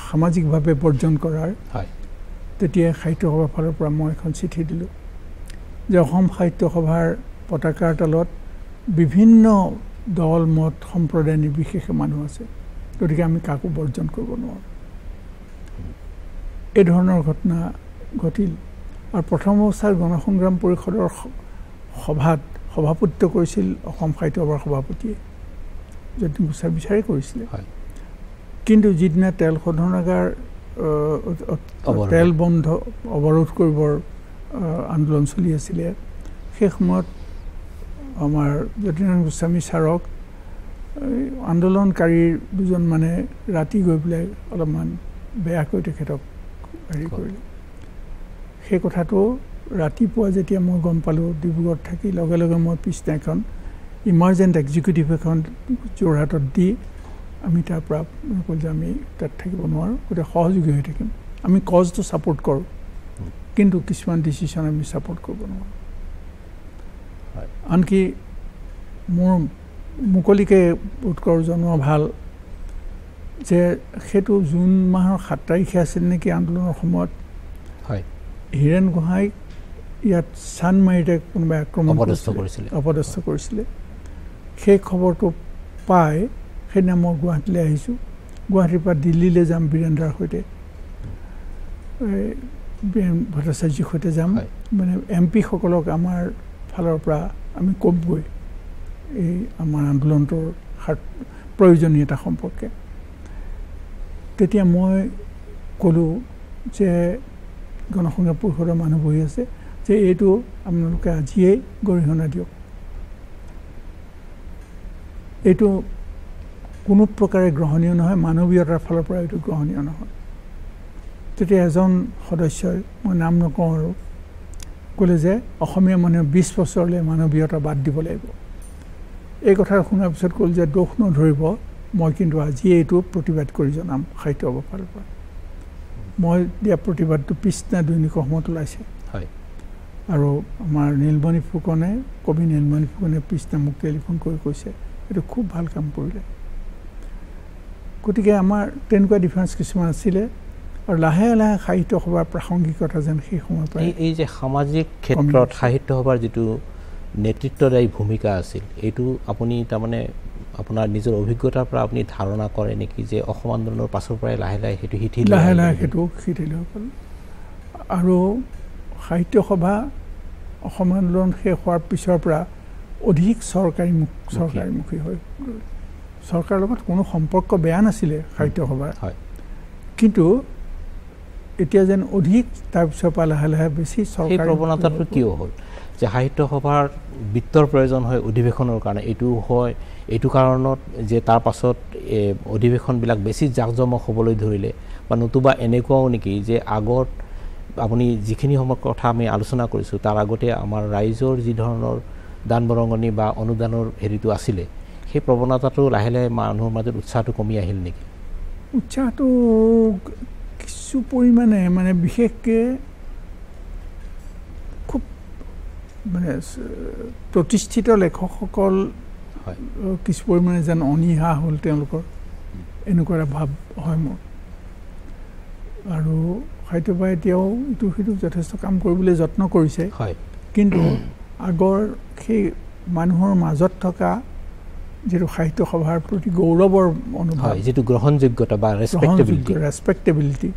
সামাজিকভাৱে বৰ্জন কৰাৰ তেতিয়াই সাহিত্য সভাৰ ফালৰ পৰা মই এখন চিঠি দিলোঁ যে অসম সাহিত্য সভাৰ পতাকাৰ তলত বিভিন্ন দল মত সম্প্ৰদায় নিৰ্বিশেষে মানুহ আছে গতিকে আমি কাকো বৰ্জন কৰিব নোৱাৰোঁ। এই ধৰণৰ ঘটনা ঘটিল আৰু প্ৰথম অৱস্থাৰ গণসংগ্ৰাম পৰিষদৰ সভাত সভাপতিত্ব কৰিছিল অসম সাহিত্য সভাৰ সভাপতিয়ে যতীন গোস্বামী বিচাৰে কৰিছিলে। হয়। কিন্তু যিদিনা তেল শোধনাগাৰ। তেল বন্ধ অৱৰোধ কৰিবৰ আন্দোলন চলি আছিলে সেই সময়ত আমাৰ যতীনাৰায়ণ গোস্বামী ছাৰক আন্দোলনকাৰীৰ দুজন মানে ৰাতি গৈ পেলাই অলপমান বেয়াকৈ তেখেতক হেৰি। কৰিলে সেই কথাটো ৰাতিপুৱা যেতিয়া মই গম পালোঁ ডিব্ৰুগড়ত থাকি লগে লগে মই পিছদিনাখন ইমাৰ্জেণ্ট এক্সিকিউটিভ এখন যোৰহাটত দি আমি তাৰ পৰা ক'লোঁ যে আমি তাত থাকিব নোৱাৰোঁ গতিকে সহযোগী হৈ থাকিম। আমি কজটো ছাপোৰ্ট কৰোঁ কিন্তু কিছুমান ডিচিশ্যন আমি ছাপোৰ্ট কৰিব নোৱাৰোঁ। আনকি মোৰ মুকলিকে উৎকৰ জনোৱা ভাল যে সেইটো জুন মাহৰ সাত তাৰিখে আছিল নেকি আন্দোলনৰ সময়ত হয়। হীৰেণ গোহাঁইক ইয়াত চানমাৰিতে কোনোবাই আক্ৰমণ অপদস্থ। কৰিছিলে। অপদস্থ কৰিছিলে। সেই খবৰটো পাই সেইদিনা মই গুৱাহাটীলৈ আহিছোঁ। গুৱাহাটীৰ পৰা দিল্লীলৈ যাম বীৰেন্দ্ৰাৰ সৈতে। ভট্টাচাৰ্যৰ সৈতে যাম। মানে এম পিসকলক আমাৰ ফালৰ পৰা আমি ক'মগৈ এই আমাৰ আন্দোলনটোৰ সাৰ প্ৰয়োজনীয়তা সম্পৰ্কে। তেতিয়া মই ক'লোঁ যে গণসংগ্ৰাম পৰিষদৰ মানুহ বহি আছে যে এইটো আপোনালোকে আজিয়েই গৰিহণা দিয়ক। এইটো কোনো প্ৰকাৰে গ্ৰহণীয় নহয় মানৱীয়তাৰ ফালৰ পৰা এইটো গ্ৰহণীয় নহয়। তেতিয়া এজন সদস্যই মই নাম নকওঁ আৰু ক'লে যে অসমীয়া মানুহে বিছ বছৰলৈ মানৱীয়তা বাদ দিব লাগিব। এই কথা শুনাৰ পিছত ক'ল যে দোষ নধৰিব মই কিন্তু আজি এইটো প্ৰতিবাদ কৰি জনাম সাহিত্য সভাৰ ফালৰ পৰা। মই দিয়া প্ৰতিবাদটো পিছদিনা দৈনিক অসমত ওলাইছে। হয়। আৰু আমাৰ নীলমণি ফুকনে কবি নীলমণি ফুকনে পিছদিনা মোক টেলিফোন কৰি কৈছে এইটো খুব ভাল কাম কৰিলে। গতিকে আমাৰ তেনেকুৱা ডিফাৰেঞ্চ কিছুমান আছিলে আৰু লাহে লাহে সাহিত্য সভাৰ প্ৰাসংগিকতা যেন সেই সময়ৰ পৰাই এই যে সামাজিক ক্ষেত্ৰত. সাহিত্য সভাৰ যিটো নেতৃত্বদায়ী ভূমিকা আছিল এইটো আপুনি তাৰমানে আপোনাৰ নিজৰ অভিজ্ঞতাৰ পৰা আপুনি ধাৰণা কৰে নেকি যে অসম আন্দোলনৰ পাছৰ পৰাই লাহে লাহে সেইটো শিথিল লাহে লাহে? সেইটো শিথিল হৈ গ'ল আৰু সাহিত্য সভা অসম আন্দোলন শেষ হোৱাৰ পিছৰ পৰা অধিক চৰকাৰী মুখ চৰকাৰীমুখী হৈ চৰকাৰৰ লগত কোনো সম্পৰ্ক বেয়া নাছিলে সাহিত্য সভাৰ। হয়। কিন্তু এতিয়া যেন অধিক তাৰপিছৰ পৰা লাহে লাহে বেছি চৰকাৰী প্ৰৱণতাটো কিয় হ'ল? যে সাহিত্য সভাৰ বিত্তৰ প্ৰয়োজন হয় অধিৱেশনৰ কাৰণে। এইটো হয় এইটো কাৰণত যে তাৰ পাছত অধিৱেশনবিলাক বেছি জাক জমক হ'বলৈ ধৰিলে বা নতুবা এনেকুৱাও নেকি যে আগত আপুনি যিখিনি সময়ৰ কথা আমি আলোচনা কৰিছোঁ তাৰ আগতে আমাৰ ৰাইজৰ যি ধৰণৰ দান বৰঙণি বা অনুদানৰ হেৰিটো আছিলে সেই প্ৰৱণতাটো লাহে লাহে মানুহৰ মাজত উৎসাহটো কমি আহিল নেকি? উৎসাহটো কিছু পৰিমাণে মানে বিশেষকৈ খুব মানে প্ৰতিষ্ঠিত লেখকসকল কিছু পৰিমাণে যেন অনীহা হ'ল তেওঁলোকৰ। এনেকুৱা এটা ভাৱ হয় মোৰ। আৰু সাহিত্যসভাই এতিয়াও ইটো সিটো যথেষ্ট কাম কৰিবলৈ যত্ন কৰিছে। কিন্তু আগৰ সেই মানুহৰ মাজত থকা যিটো সাহিত্য সভাৰ প্ৰতি গৌৰৱৰ অনুভৱ যিটো গ্ৰহণযোগ্যতা বা ৰেচপেক্টেবিলিটি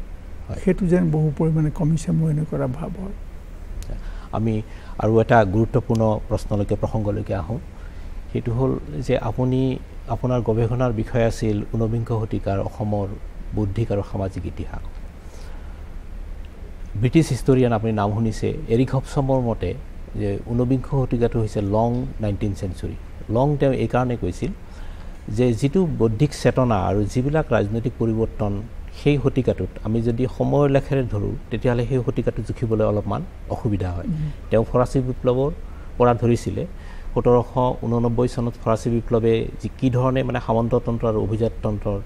সেইটো যেন বহু পৰিমাণে কমিছে মোৰ এনেকুৱা ভাৱ হয়। আমি আৰু এটা গুৰুত্বপূৰ্ণ প্ৰশ্নলৈকে প্ৰসংগলৈকে আহোঁ। সেইটো হ'ল যে আপুনি আপোনাৰ গৱেষণাৰ বিষয় আছিল ঊনবিংশ শতিকাৰ অসমৰ বৌদ্ধিক আৰু সামাজিক ইতিহাস। ব্ৰিটিছ হিষ্টৰিয়ান আপুনি নাম শুনিছে এৰিক হপচমৰ মতে যে ঊনবিংশ শতিকাটো হৈছে লং নাইনটিন চেঞ্চুৰী লং তেওঁ এইকাৰণে কৈছিল যে যিটো বৌদ্ধিক চেতনা আৰু যিবিলাক ৰাজনৈতিক পৰিৱৰ্তন সেই শতিকাটোত আমি যদি সময়ৰ লেখেৰে ধৰোঁ তেতিয়াহ'লে সেই শতিকাটো জুখিবলৈ অলপমান অসুবিধা হয়। তেওঁ ফৰাচী বিপ্লৱৰ পৰা ধৰিছিলে। সোতৰশ ঊননব্বৈ চনত ফৰাচী বিপ্লৱে যি কি ধৰণে মানে সামন্ততন্ত্ৰ আৰু অভিজাততন্ত্ৰৰ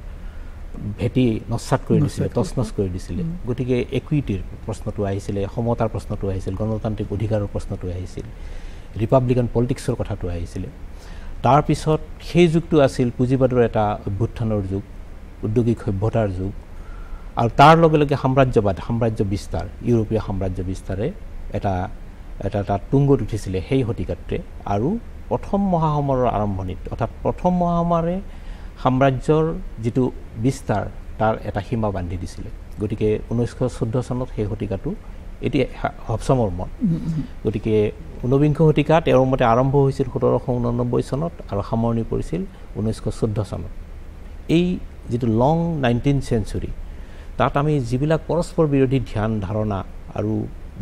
ভেটি নচাত কৰি দিছিলে তচনচ কৰি দিছিলে। গতিকে একুইটিৰ প্ৰশ্নটো আহিছিলে সমতাৰ প্ৰশ্নটো আহিছিল গণতান্ত্ৰিক অধিকাৰৰ প্ৰশ্নটো আহিছিল ৰিপাব্লিকান পলিটিক্সৰ কথাটো আহিছিলে। তাৰপিছত সেই যুগটো আছিল পুঁজিবাদৰ এটা অভ্যুত্থানৰ যুগ উদ্যোগিক সভ্যতাৰ যুগ। আৰু তাৰ লগে লগে সাম্ৰাজ্যবাদ সাম্ৰাজ্য বিস্তাৰ ইউৰোপীয় সাম্ৰাজ্য বিস্তাৰে এটা এটা এটা তুংগত উঠিছিলে সেই শতিকাটোৱে আৰু প্ৰথম মহাসমৰৰ আৰম্ভণিত অৰ্থাৎ প্ৰথম মহাসমাৰে সাম্ৰাজ্যৰ যিটো বিস্তাৰ তাৰ এটা সীমা বান্ধি দিছিলে। গতিকে ঊনৈছশ চৈধ্য চনত সেই শতিকাটো এতিয়া হপচমৰ মন। গতিকে ঊনবিংশ শতিকা তেওঁৰ মতে আৰম্ভ হৈছিল সোতৰশ ঊননব্বৈ চনত আৰু সামৰণি পৰিছিল ঊনৈছশ চৈধ্য চনত। এই যিটো লং নাইনটিন চেঞ্চুৰী তাত আমি যিবিলাক পৰস্পৰ বিৰোধী ধ্যান ধাৰণা আৰু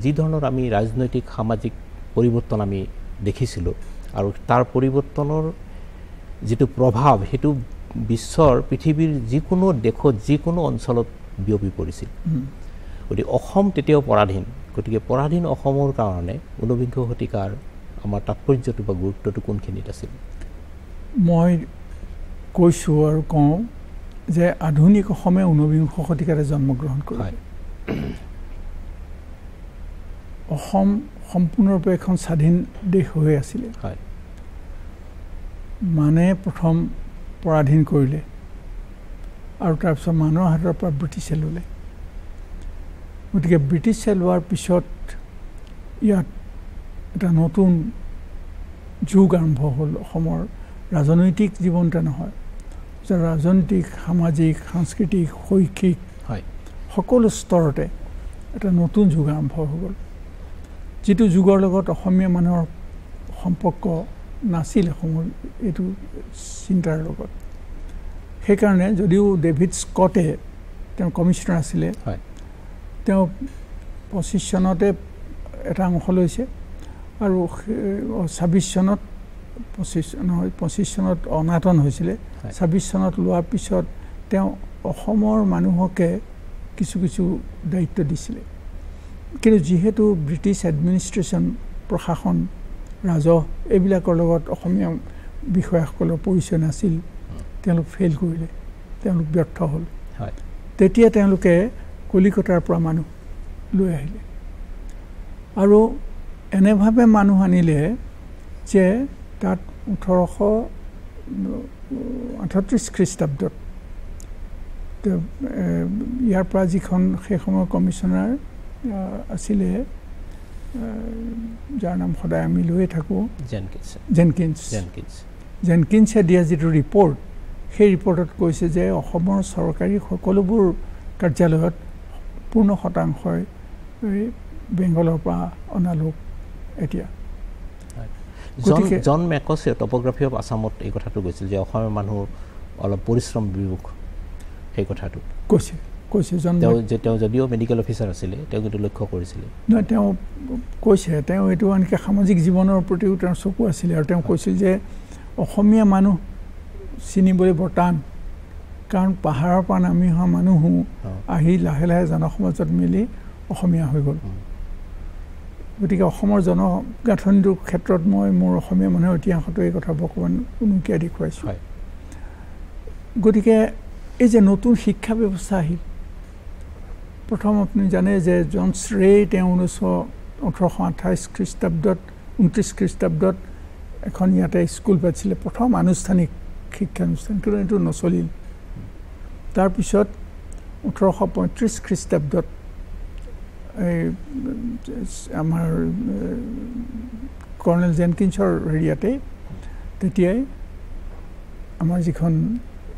যি ধৰণৰ আমি ৰাজনৈতিক সামাজিক পৰিৱৰ্তন আমি দেখিছিলোঁ আৰু তাৰ পৰিৱৰ্তনৰ যিটো প্ৰভাৱ সেইটো বিশ্বৰ পৃথিৱীৰ যিকোনো দেশত যিকোনো অঞ্চলত বিয়পি পৰিছিল। গতিকে অসম তেতিয়াও পৰাধীন। গতিকে পৰাধীন অসমৰ কাৰণে ঊনবিংশ শতিকাৰ আমাৰ তাৎপৰ্যটো বা গুৰুত্বটো কোনখিনিত আছিল? মই কৈছোঁ আৰু কওঁ যে আধুনিক অসমে ঊনবিংশ শতিকাতে জন্মগ্ৰহণ কৰে অসম সম্পূৰ্ণৰূপে এখন স্বাধীন দেশ হৈ আছিলে। মানে প্ৰথম পৰাধীন কৰিলে। আৰু তাৰপিছত মানুহৰ হাতৰ পৰা ব্ৰিটিছে ল'লে। গতিকে ব্ৰিটিছে লোৱাৰ পিছত ইয়াত এটা নতুন যুগ আৰম্ভ হ'ল অসমৰ ৰাজনৈতিক জীৱনতে নহয় যে ৰাজনৈতিক সামাজিক সাংস্কৃতিক শৈক্ষিক সকলো স্তৰতে এটা নতুন যুগ আৰম্ভ হৈ গ'ল। যিটো যুগৰ লগত অসমীয়া মানুহৰ সম্পৰ্ক নাছিল অসমৰ এইটো চিন্তাৰ লগত। সেইকাৰণে যদিও ডেভিড স্কটে তেওঁ কমিশ্যনাৰ আছিলে তেওঁ পঁচিছ চনতে এটা অংশ লৈছে আৰু ছাব্বিছ চনত পঁচিছ নহয় পঁচিছ চনত অনাটন হৈছিলে। ছাব্বিছ চনত লোৱাৰ পিছত তেওঁ অসমৰ মানুহকে কিছু কিছু দায়িত্ব দিছিলে। কিন্তু যিহেতু ব্ৰিটিছ এডমিনিষ্ট্ৰেশ্যন প্ৰশাসন ৰাজহ এইবিলাকৰ লগত অসমীয়া বিষয়াসকলৰ পৰিচয় নাছিল তেওঁলোক ফেইল কৰিলে তেওঁলোক ব্যৰ্থ হ'ল। তেতিয়া তেওঁলোকে কলিকতাৰ পৰা মানুহ লৈ আহিলে। আৰু এনেভাৱে মানুহ আনিলে যে তাত ওঠৰশ আঠত্ৰিছ খ্ৰীষ্টাব্দত ইয়াৰ পৰা যিখন সেই সময়ৰ কমিশ্যনাৰ আছিলে যাৰ নাম সদায় আমি লৈয়ে থাকোঁ। জেনকিন্স জেনকিন্সে দিয়া যিটো ৰিপৰ্ট সেই ৰিপৰ্টত কৈছে যে অসমৰ চৰকাৰী সকলোবোৰ কাৰ্যালয়ত পূৰ্ণ শতাংশই বেংগলৰ পৰা অনা লোক এতিয়া। জন মেকছে টপ'গ্ৰাফি অফ আছামত এই কথাটো কৈছিল যে অসমীয়া মানুহ অলপ পৰিশ্ৰম বিমুখ সেই কথাটো। কৈছে কৈছে তেওঁ যে তেওঁ যদিও মেডিকেল অফিচাৰ আছিলে তেওঁ কিন্তু লক্ষ্য কৰিছিলে। নহয় তেওঁ কৈছে তেওঁ এইটো আনকি সামাজিক জীৱনৰ প্ৰতিও তেওঁৰ চকু আছিলে আৰু তেওঁ কৈছিল যে অসমীয়া মানুহ চিনিবলৈ বৰ টান। কাৰণ পাহাৰৰ পৰা নামি অহা মানুহো আহি লাহে লাহে জনসমাজত মিলি অসমীয়া হৈ গ'ল। গতিকে অসমৰ জনগাঁথনিটোৰ ক্ষেত্ৰত মই মোৰ অসমীয়া মানুহৰ ইতিহাসতো এই কথাবোৰ অকণমান উনুকিয়াই দেখুৱাইছোঁ। গতিকে এই যে নতুন শিক্ষা ব্যৱস্থা আহিল প্ৰথম আপুনি জানে যে জনছ ৰে তেওঁ ঊনৈছশ ওঠৰশ আঠাইছ খ্ৰীষ্টাব্দত ঊনত্ৰিছ খ্ৰীষ্টাব্দত এখন ইয়াতে স্কুল পাতিছিলে প্ৰথম আনুষ্ঠানিক শিক্ষানুষ্ঠান। কিন্তু এইটো নচলিল। তাৰপিছত ওঠৰশ পঁয়ত্ৰিছ খ্ৰীষ্টাব্দত এই আমাৰ কৰ্ণেল জেনকিনছৰ হেৰিয়াতে তেতিয়াই আমাৰ যিখন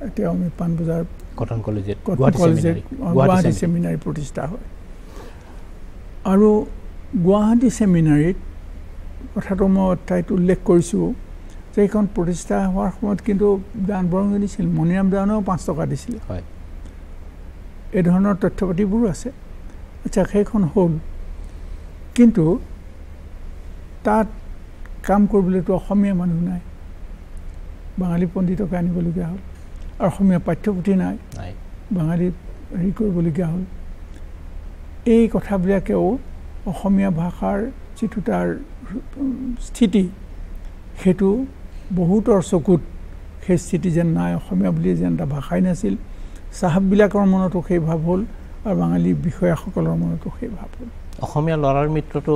এতিয়া আমি পাণবজাৰ কটন কলেজত কলেজত গুৱাহাটী ছেমিনাৰী প্ৰতিষ্ঠা হয়। আৰু গুৱাহাটী ছেমিনাৰীত কথাটো মই ঠাইত উল্লেখ কৰিছোঁ যে এইখন প্ৰতিষ্ঠা হোৱাৰ সময়ত কিন্তু দান বৰঙণি দিছিল মণিৰাম দানেও পাঁচ টকা দিছিলে। হয়। এই ধৰণৰ তথ্য পাতিবোৰো আছে। আচ্ছা সেইখন হ'ল। কিন্তু তাত কাম কৰিবলৈতো অসমীয়া মানুহ নাই। বাঙালী পণ্ডিতকে আনিবলগীয়া হ'ল। আৰু অসমীয়া পাঠ্যপুথি নাই। বাঙালী হেৰি কৰিবলগীয়া হ'ল। এই কথাবিলাকেও অসমীয়া ভাষাৰ যিটো তাৰ স্থিতি সেইটো বহুতৰ চকুত সেই স্থিতি যেন নাই অসমীয়া বুলি যেন এটা ভাষাই নাছিল। চাহাববিলাকৰ মনতো সেই ভাৱ হ'ল আৰু বাঙালী বিষয়াসকলৰ মনতো সেই ভাৱ হ'ল। অসমীয়া ল'ৰাৰ মিত্ৰটো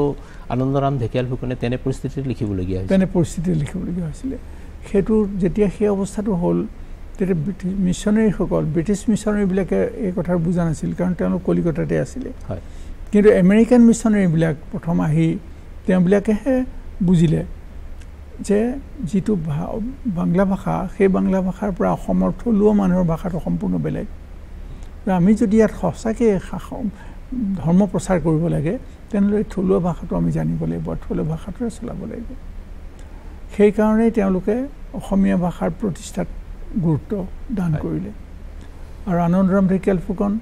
আনন্দৰাম ঢেকীয়াল ফুকনে তেনে পৰিস্থিতিত লিখিবলগীয়া তেনে পৰিস্থিতিত লিখিবলগীয়া হৈছিলে। সেইটো যেতিয়া সেই অৱস্থাটো হ'ল তেতিয়া ব্ৰিটিছ মিছনেৰীসকল ব্ৰিটিছ মিছনেৰীবিলাকে এই কথা বুজা নাছিল কাৰণ তেওঁলোক কলিকতাতে আছিলে। হয়। কিন্তু আমেৰিকান মিছনেৰীবিলাক প্ৰথম আহি তেওঁবিলাকেহে বুজিলে। যে যিটো বাংলা ভাষা সেই বাংলা ভাষাৰ পৰা অসমৰ থলুৱা মানুহৰ ভাষাটো সম্পূৰ্ণ বেলেগ। আমি যদি ইয়াত সঁচাকৈ ধৰ্ম প্ৰচাৰ কৰিব লাগে তেনেহ'লে থলুৱা ভাষাটো আমি জানিব লাগিব থলুৱা ভাষাটোৰে চলাব লাগিব। সেইকাৰণেই তেওঁলোকে অসমীয়া ভাষাৰ প্ৰতিষ্ঠাত গুৰুত্ব দান কৰিলে। আৰু আনন্দৰাম ঢেকীয়াল ফুকন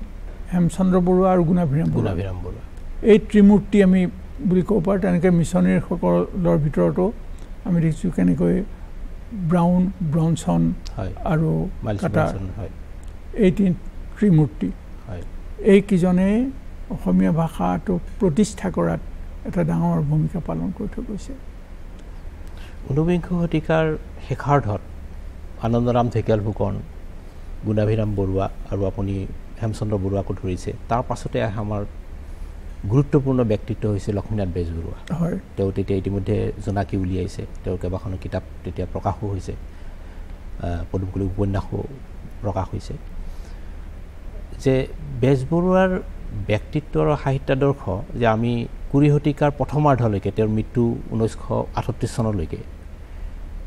হেমচন্দ্ৰ বৰুৱা আৰু গুণাভিৰাম গুণাভিৰাম বৰুৱা। এই ত্ৰিমূৰ্তি আমি বুলি ক'ব পাৰোঁ তেনেকৈ মিছনেৰীসকলৰ ভিতৰতো আমি দেখিছোঁ কেনেকৈ ব্ৰাউন ব্ৰাউনছন আৰু এই ত্ৰিমূৰ্তি। এইকেইজনে অসমীয়া ভাষাটো প্ৰতিষ্ঠা কৰাত এটা ডাঙৰ ভূমিকা পালন কৰি থৈ গৈছে। ঊনবিংশ শতিকাৰ শেষাৰ্ধত আনন্দৰাম ঢেকীয়াল ফুকন গুণাভিৰাম বৰুৱা আৰু আপুনি হেমচন্দ্ৰ বৰুৱাকো ধৰিছে। তাৰ পাছতে আহে আমাৰ গুৰুত্বপূৰ্ণ ব্যক্তিত্ব হৈছে লক্ষ্মীনাথ বেজবৰুৱা। হয়। তেওঁ তেতিয়া ইতিমধ্যে জোনাকী উলিয়াইছে। তেওঁৰ কেইবাখনো কিতাপ তেতিয়া প্ৰকাশো হৈছে। পদুমকুলি উপন্যাসো প্ৰকাশ হৈছে। যে বেজবৰুৱাৰ ব্যক্তিত্ব আৰু সাহিত্যাদৰ্শ যে আমি কুৰি শতিকাৰ প্ৰথমাৰ্ধলৈকে তেওঁৰ মৃত্যু ঊনৈছশ আঠত্ৰিছ চনলৈকে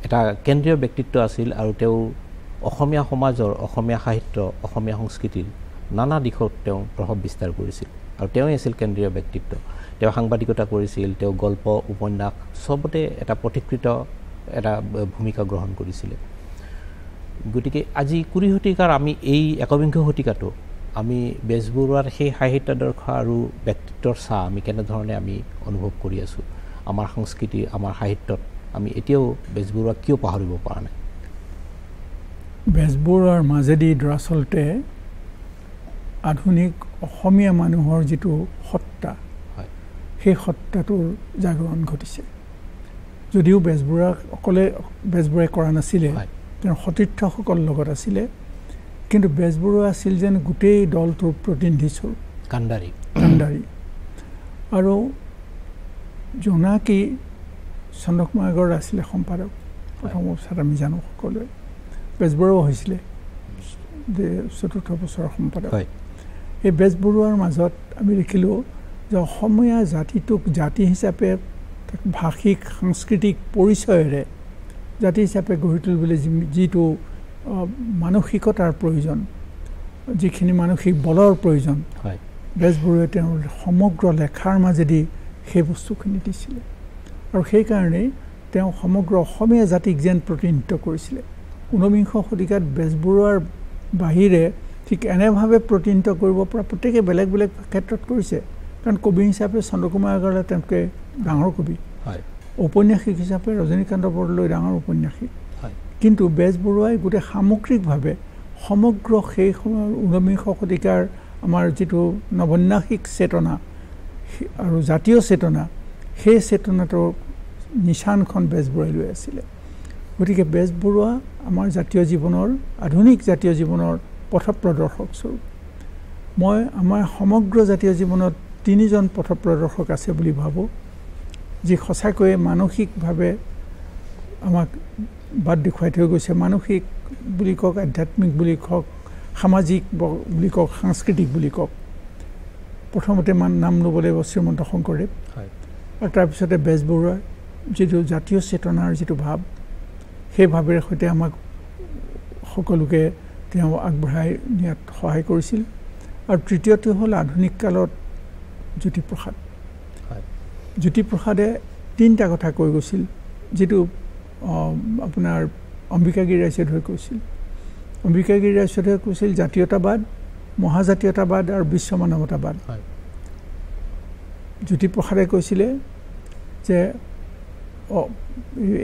এটা কেন্দ্ৰীয় ব্যক্তিত্ব আছিল আৰু তেওঁ অসমীয়া সমাজৰ অসমীয়া সাহিত্য অসমীয়া সংস্কৃতিৰ নানা দিশত তেওঁ প্ৰভাৱ বিস্তাৰ কৰিছিল। আৰু তেওঁৱেই আছিল কেন্দ্ৰীয় ব্যক্তিত্ব। তেওঁ সাংবাদিকতা কৰিছিল তেওঁ গল্প উপন্যাস চবতে এটা প্ৰতিকৃত এটা ভূমিকা গ্ৰহণ কৰিছিলে। গতিকে আজি কুৰি শতিকাৰ আমি এই একবিংশ শতিকাটো আমি বেজবৰুৱাৰ সেই সাহিত্যাদৰ্শ আৰু ব্যক্তিত্বৰ চাহ আমি কেনেধৰণে আমি অনুভৱ কৰি আছোঁ আমাৰ সংস্কৃতি আমাৰ সাহিত্যত আমি এতিয়াও বেজবৰুৱাক কিয় পাহৰিব পৰা নাই? বেজবৰুৱাৰ মাজেদি দৰাচলতে আধুনিক অসমীয়া মানুহৰ যিটো সত্তা সেই সত্তাটোৰ জাগৰণ ঘটিছে। যদিও বেজবৰুৱা অকলে বেজবৰুৱাই কৰা নাছিলে তেওঁৰ সতীৰ্থসকল লগত আছিলে কিন্তু বেজবৰুৱা আছিল যেন গোটেই দলটোৰ প্ৰতিনিধি স্বৰূপ কাণ্ডাৰী। কাণ্ডাৰী। আৰু জোনাকী চন্দ্ৰকুমাৰ আগৰ আছিলে সম্পাদক প্ৰথম অৱস্থাত আমি জানো সকলোৱে। বেজবৰুৱাও হৈছিলে। চতুৰ্থ বছৰৰ সম্পাদক। এই বেজবৰুৱাৰ মাজত আমি দেখিলোঁ যে অসমীয়া জাতিটোক জাতি হিচাপে ভাষিক সাংস্কৃতিক পৰিচয়েৰে জাতি হিচাপে গঢ়ি তুলিবলৈ যিটো মানসিকতাৰ প্ৰয়োজন যিখিনি মানসিক বলৰ প্ৰয়োজন বেজবৰুৱাই তেওঁৰ সমগ্ৰ লেখাৰ মাজেদি সেই বস্তুখিনি দিছিলে। আৰু সেইকাৰণেই তেওঁ সমগ্ৰ অসমীয়া জাতিক যেন প্ৰতিনিধিত্ব কৰিছিলে। ঊনবিংশ শতিকাত বেজবৰুৱাৰ বাহিৰে ঠিক এনেভাৱে প্ৰতিনিধিত্ব কৰিব পৰা প্ৰত্যেকে বেলেগ বেলেগ ক্ষেত্ৰত কৰিছে। কাৰণ কবি হিচাপে চন্দ্ৰকুমাৰ আগৰৱালা তেওঁতকৈ ডাঙৰ কবি। ঔপন্যাসিক হিচাপে ৰজনীকান্ত বৰদলৈ ডাঙৰ ঔপন্যাসিক কিন্তু বেজবৰুৱাই গোটেই সামগ্ৰিকভাৱে সমগ্ৰ সেই সময়ৰ ঊনবিংশ শতিকাৰ আমাৰ যিটো নৱন্যাসিক চেতনা আৰু জাতীয় চেতনা সেই চেতনাটোৰ নিচানখন বেজবৰুৱাই লৈ আছিলে। গতিকে বেজবৰুৱা আমাৰ জাতীয় জীৱনৰ আধুনিক জাতীয় জীৱনৰ পথ প্ৰদৰ্শক স্বৰূপ। মই আমাৰ সমগ্ৰ জাতীয় জীৱনত তিনিজন পথ প্ৰদৰ্শক আছে বুলি ভাবোঁ যি সঁচাকৈয়ে মানসিকভাৱে আমাক বাট দেখুৱাই থৈ গৈছে। মানসিক বুলি কওক আধ্যাত্মিক বুলি কওক সামাজিক বুলি কওক সাংস্কৃতিক বুলি কওক প্ৰথমতে মান নাম ল'ব লাগিব শ্ৰীমন্ত শংকৰদেৱ। আৰু তাৰপিছতে বেজবৰুৱাৰ যিটো জাতীয় চেতনাৰ যিটো ভাৱ সেই ভাৱেৰে সৈতে আমাক সকলোকে তেওঁ আগবঢ়াই নিয়াত সহায় কৰিছিল। আৰু তৃতীয়টো হ'ল আধুনিক কালত জ্যোতিপ্ৰসাদ। জ্যোতিপ্ৰসাদে তিনিটা কথা কৈ গৈছিল যিটো আপোনাৰ অম্বিকাগিৰি ৰাইচৌধুৱে কৈছিল। অম্বিকাগিৰি ৰাইচৌধুৱে কৈছিল জাতীয়তাবাদ মহাজাতীয়তাবাদ আৰু বিশ্ব মানৱতাবাদ। জ্যোতিপ্ৰসাদে কৈছিলে যে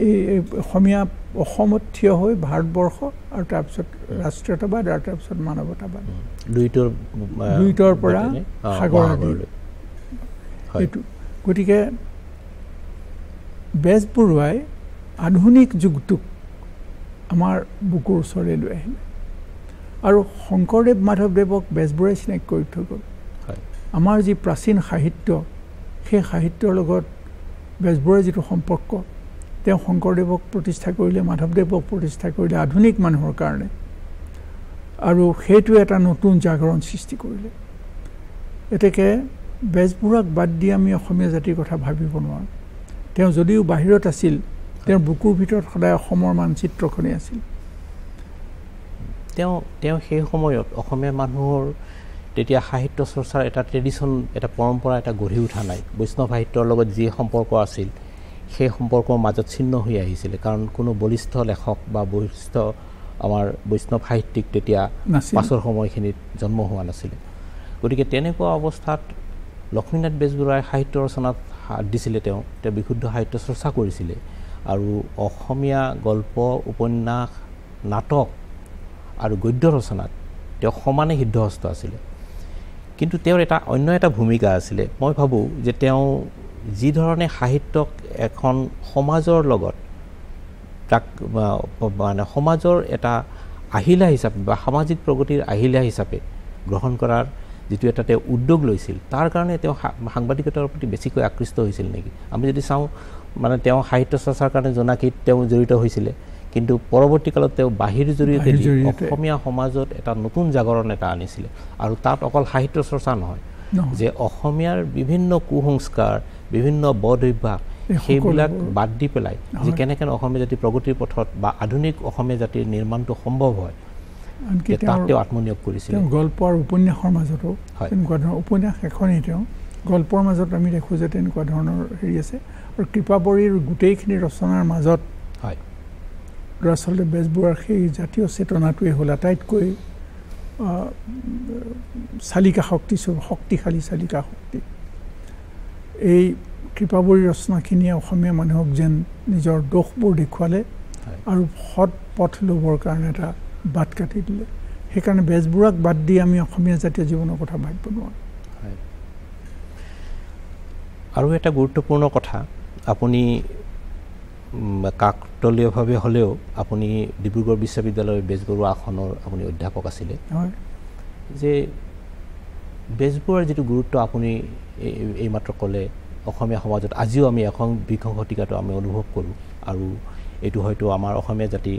এই অসমীয়া অসমত থিয় হৈ ভাৰতবৰ্ষ আৰু তাৰপিছত ৰাষ্ট্ৰীয়তাবাদ আৰু তাৰপিছত মানৱতাবাদ। দুইটোৰ দুইটোৰ পৰা সাগৰ সেইটো গতিকে বেজবৰুৱাই আধুনিক যুগটোক আমাৰ বুকুৰ ওচৰলৈ লৈ আহিলে। আৰু শংকৰদেৱ মাধৱদেৱক বেজবৰুৱাই চিনাকি কৰি থৈ গ'ল। আমাৰ যি প্ৰাচীন সাহিত্য সেই সাহিত্যৰ লগত বেজবৰুৱাৰ যিটো সম্পৰ্ক তেওঁ শংকৰদেৱক প্ৰতিষ্ঠা কৰিলে মাধৱদেৱক প্ৰতিষ্ঠা কৰিলে আধুনিক মানুহৰ কাৰণে আৰু সেইটোৱে এটা নতুন জাগৰণ সৃষ্টি কৰিলে। এতেকে বেজবৰুৱাক বাদ দি আমি অসমীয়া জাতিৰ কথা ভাবিব নোৱাৰোঁ। তেওঁ যদিও বাহিৰত আছিল তেওঁৰ বুকুৰ ভিতৰত সদায় অসমৰ মানচিত্ৰখনেই আছিল। তেওঁ তেওঁ সেই সময়ত অসমীয়া মানুহৰ তেতিয়া সাহিত্য চৰ্চাৰ এটা ট্ৰেডিশ্যন এটা পৰম্পৰা এটা গঢ়ি উঠা নাই। বৈষ্ণৱ সাহিত্যৰ লগত যি সম্পৰ্ক আছিল সেই সম্পৰ্কৰ মাজত ছিন্ন হৈ আহিছিলে। কাৰণ কোনো বলিষ্ঠ লেখক বা বলিষ্ঠ আমাৰ বৈষ্ণৱ সাহিত্যিক তেতিয়া পাছৰ সময়খিনিত জন্ম হোৱা নাছিলে। গতিকে তেনেকুৱা অৱস্থাত লক্ষ্মীনাথ বেজবৰুৱাই সাহিত্য ৰচনাত হাত দিছিলে তেওঁ। তেওঁ বিশুদ্ধ সাহিত্য চৰ্চা কৰিছিলে। আৰু অসমীয়া গল্প উপন্যাস নাটক আৰু গদ্য ৰচনাত তেওঁ সমানে সিদ্ধহস্ত আছিলে। কিন্তু তেওঁৰ এটা অন্য এটা ভূমিকা আছিলে। মই ভাবোঁ যে তেওঁ যিধৰণে সাহিত্যক এখন সমাজৰ লগত তাক মানে সমাজৰ এটা আহিলা হিচাপে বা সামাজিক প্ৰগতিৰ আহিলা হিচাপে গ্ৰহণ কৰাৰ যিটো এটা তেওঁ উদ্যোগ লৈছিল তাৰ কাৰণে তেওঁ সাংবাদিকতাৰ প্ৰতি বেছিকৈ আকৃষ্ট হৈছিল নেকি? আমি যদি চাওঁ মানে তেওঁ সাহিত্য চৰ্চাৰ কাৰণে জোনাকীত তেওঁ জড়িত হৈছিলে। কিন্তু পৰৱৰ্তী কালত তেওঁ বাহিৰ জৰিয়তে অসমীয়া সমাজত এটা নতুন জাগৰণ এটা আনিছিলে। আৰু তাত অকল সাহিত্য চৰ্চা নহয় যে অসমীয়াৰ বিভিন্ন কুসংস্কাৰ বিভিন্ন বদ অভ্যাস সেইবিলাক বাদ দি পেলাই যে কেনেকৈ অসমীয়া জাতিৰ প্ৰগতিৰ পথত বা আধুনিক অসমীয়া জাতিৰ নিৰ্মাণটো সম্ভৱ হয় তাত তেওঁ আত্মনিয়োগ কৰিছিল। গল্প আৰু উপন্যাসৰ মাজতো তেনেকুৱা ধৰণৰ উপন্যাস এখনেই তেওঁ। গল্পৰ মাজত আমি দেখোঁ যে তেনেকুৱা ধৰণৰ হেৰি আছে। আৰু কৃপাবৰীৰ গোটেইখিনি ৰচনাৰ মাজত হয়। আচলতে বেজবৰুৱাৰ সেই জাতীয় চেতনাটোৱে হ'ল আটাইতকৈ চালিকা শক্তি শক্তিশালী চালিকা শক্তি। এই কৃপাবৰী ৰচনাখিনিয়ে অসমীয়া মানুহক যেন নিজৰ দোষবোৰ দেখুৱালে আৰু সৎ পথ ল'বৰ কাৰণে এটা বাট কাটি দিলে। সেইকাৰণে বেজবৰুৱাক বাদ দি আমি অসমীয়া জাতীয় জীৱনৰ কথা ভাবিব নোৱাৰোঁ। আৰু এটা গুৰুত্বপূৰ্ণ কথা আপুনি কাকতলীয়ভাৱে হ'লেও আপুনি ডিব্ৰুগড় বিশ্ববিদ্যালয়ৰ বেজবৰুৱা আসনৰ আপুনি অধ্যাপক আছিলে। যে বেজবৰুৱাৰ যিটো গুৰুত্ব আপুনি এইমাত্ৰ ক'লে অসমীয়া সমাজত আজিও আমি এখন বিংশ শতিকাটো আমি অনুভৱ কৰোঁ আৰু এইটো হয়তো আমাৰ অসমীয়া জাতি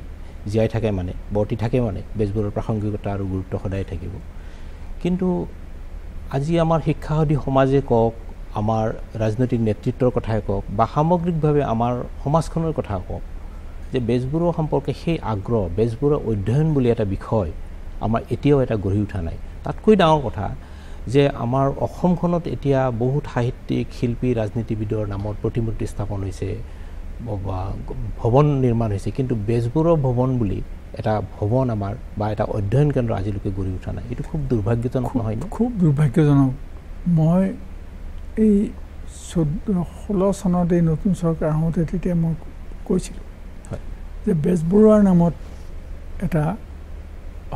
জীয়াই থাকে মানে বৰ্তি থাকে মানে বেজবৰুৱাৰ প্ৰাসংগিকতা আৰু গুৰুত্ব সদায় থাকিব। কিন্তু আজি আমাৰ শিক্ষাসদী সমাজে কওক আমাৰ ৰাজনৈতিক নেতৃত্বৰ কথাই কওক বা সামগ্ৰিকভাৱে আমাৰ সমাজখনৰ কথা কওক যে বেজবৰুৱা সম্পৰ্কে সেই আগ্ৰহ বেজবৰুৱা অধ্যয়ন বুলি এটা বিষয় আমাৰ এতিয়াও এটা গঢ়ি উঠা নাই। তাতকৈ ডাঙৰ কথা যে আমাৰ অসমখনত এতিয়া বহুত সাহিত্যিক শিল্পী ৰাজনীতিবিদৰ নামত প্ৰতিমূৰ্তি স্থাপন হৈছে ভৱন নিৰ্মাণ হৈছে কিন্তু বেজবৰুৱা ভৱন বুলি এটা ভৱন আমাৰ বা এটা অধ্যয়ন কেন্দ্ৰ আজিলৈকে গঢ়ি উঠা নাই। এইটো খুব দুৰ্ভাগ্যজনক নহয় খুব দুৰ্ভাগ্যজনক। মই এই চৈধ্য ষোল্ল চনত এই নতুন চৰকাৰ আহোঁতে তেতিয়া মই কৈছিলোঁ যে বেজবৰুৱাৰ নামত এটা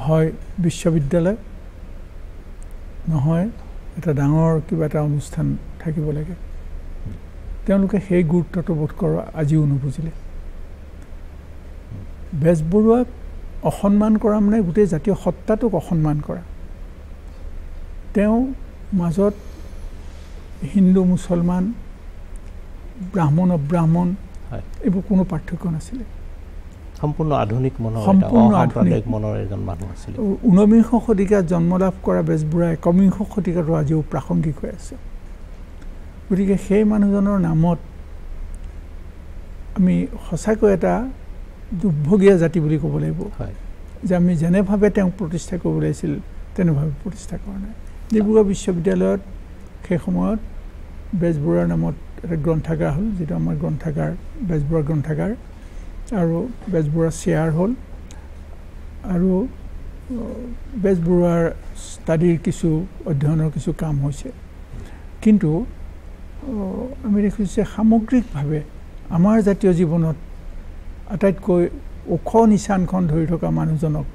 হয় বিশ্ববিদ্যালয়। নহয় এটা ডাঙৰ কিবা এটা অনুষ্ঠান থাকিব লাগে। তেওঁলোকে সেই গুৰুত্বটো বোধ কৰা আজিও নুবুজিলে। বেজবৰুৱাক অসন্মান কৰা মানে গোটেই জাতীয় সত্তাটোক অসন্মান কৰা। তেওঁ মাজত হিন্দু মুছলমান ব্ৰাহ্মণ অব্ৰাহ্মণ হয়। এইবোৰ কোনো পাৰ্থক্য নাছিলে। সম্পূৰ্ণ আধুনিক মনৰ সম্পূৰ্ণ আধুনিক। মনৰ এজন মানুহ আছিলে। ঊনবিংশ শতিকাত জন্ম লাভ কৰা বেজবৰুৱা একবিংশ শতিকাতো আজিও প্ৰাসংগিক হৈ আছে। গতিকে সেই মানুহজনৰ নামত আমি সঁচাকৈ এটা দুৰ্ভগীয়া জাতি বুলি ক'ব লাগিব। যে আমি যেনেভাৱে তেওঁক প্ৰতিষ্ঠা কৰিব লাগিছিল তেনেভাৱে প্ৰতিষ্ঠা কৰা নাই। ডিব্ৰুগড় বিশ্ববিদ্যালয়ত সেই সময়ত বেজবৰুৱাৰ নামত এটা গ্ৰন্থাগাৰ হ'ল যিটো আমাৰ গ্ৰন্থাগাৰ বেজবৰুৱা গ্ৰন্থাগাৰ। আৰু বেজবৰুৱা চেয়াৰ হ'ল। আৰু বেজবৰুৱাৰ ষ্টাডিৰ কিছু অধ্যয়নৰ কিছু কাম হৈছে। কিন্তু আমি দেখিছোঁ যে সামগ্ৰিকভাৱে আমাৰ জাতীয় জীৱনত আটাইতকৈ ওখ নিচানখন ধৰি থকা মানুহজনক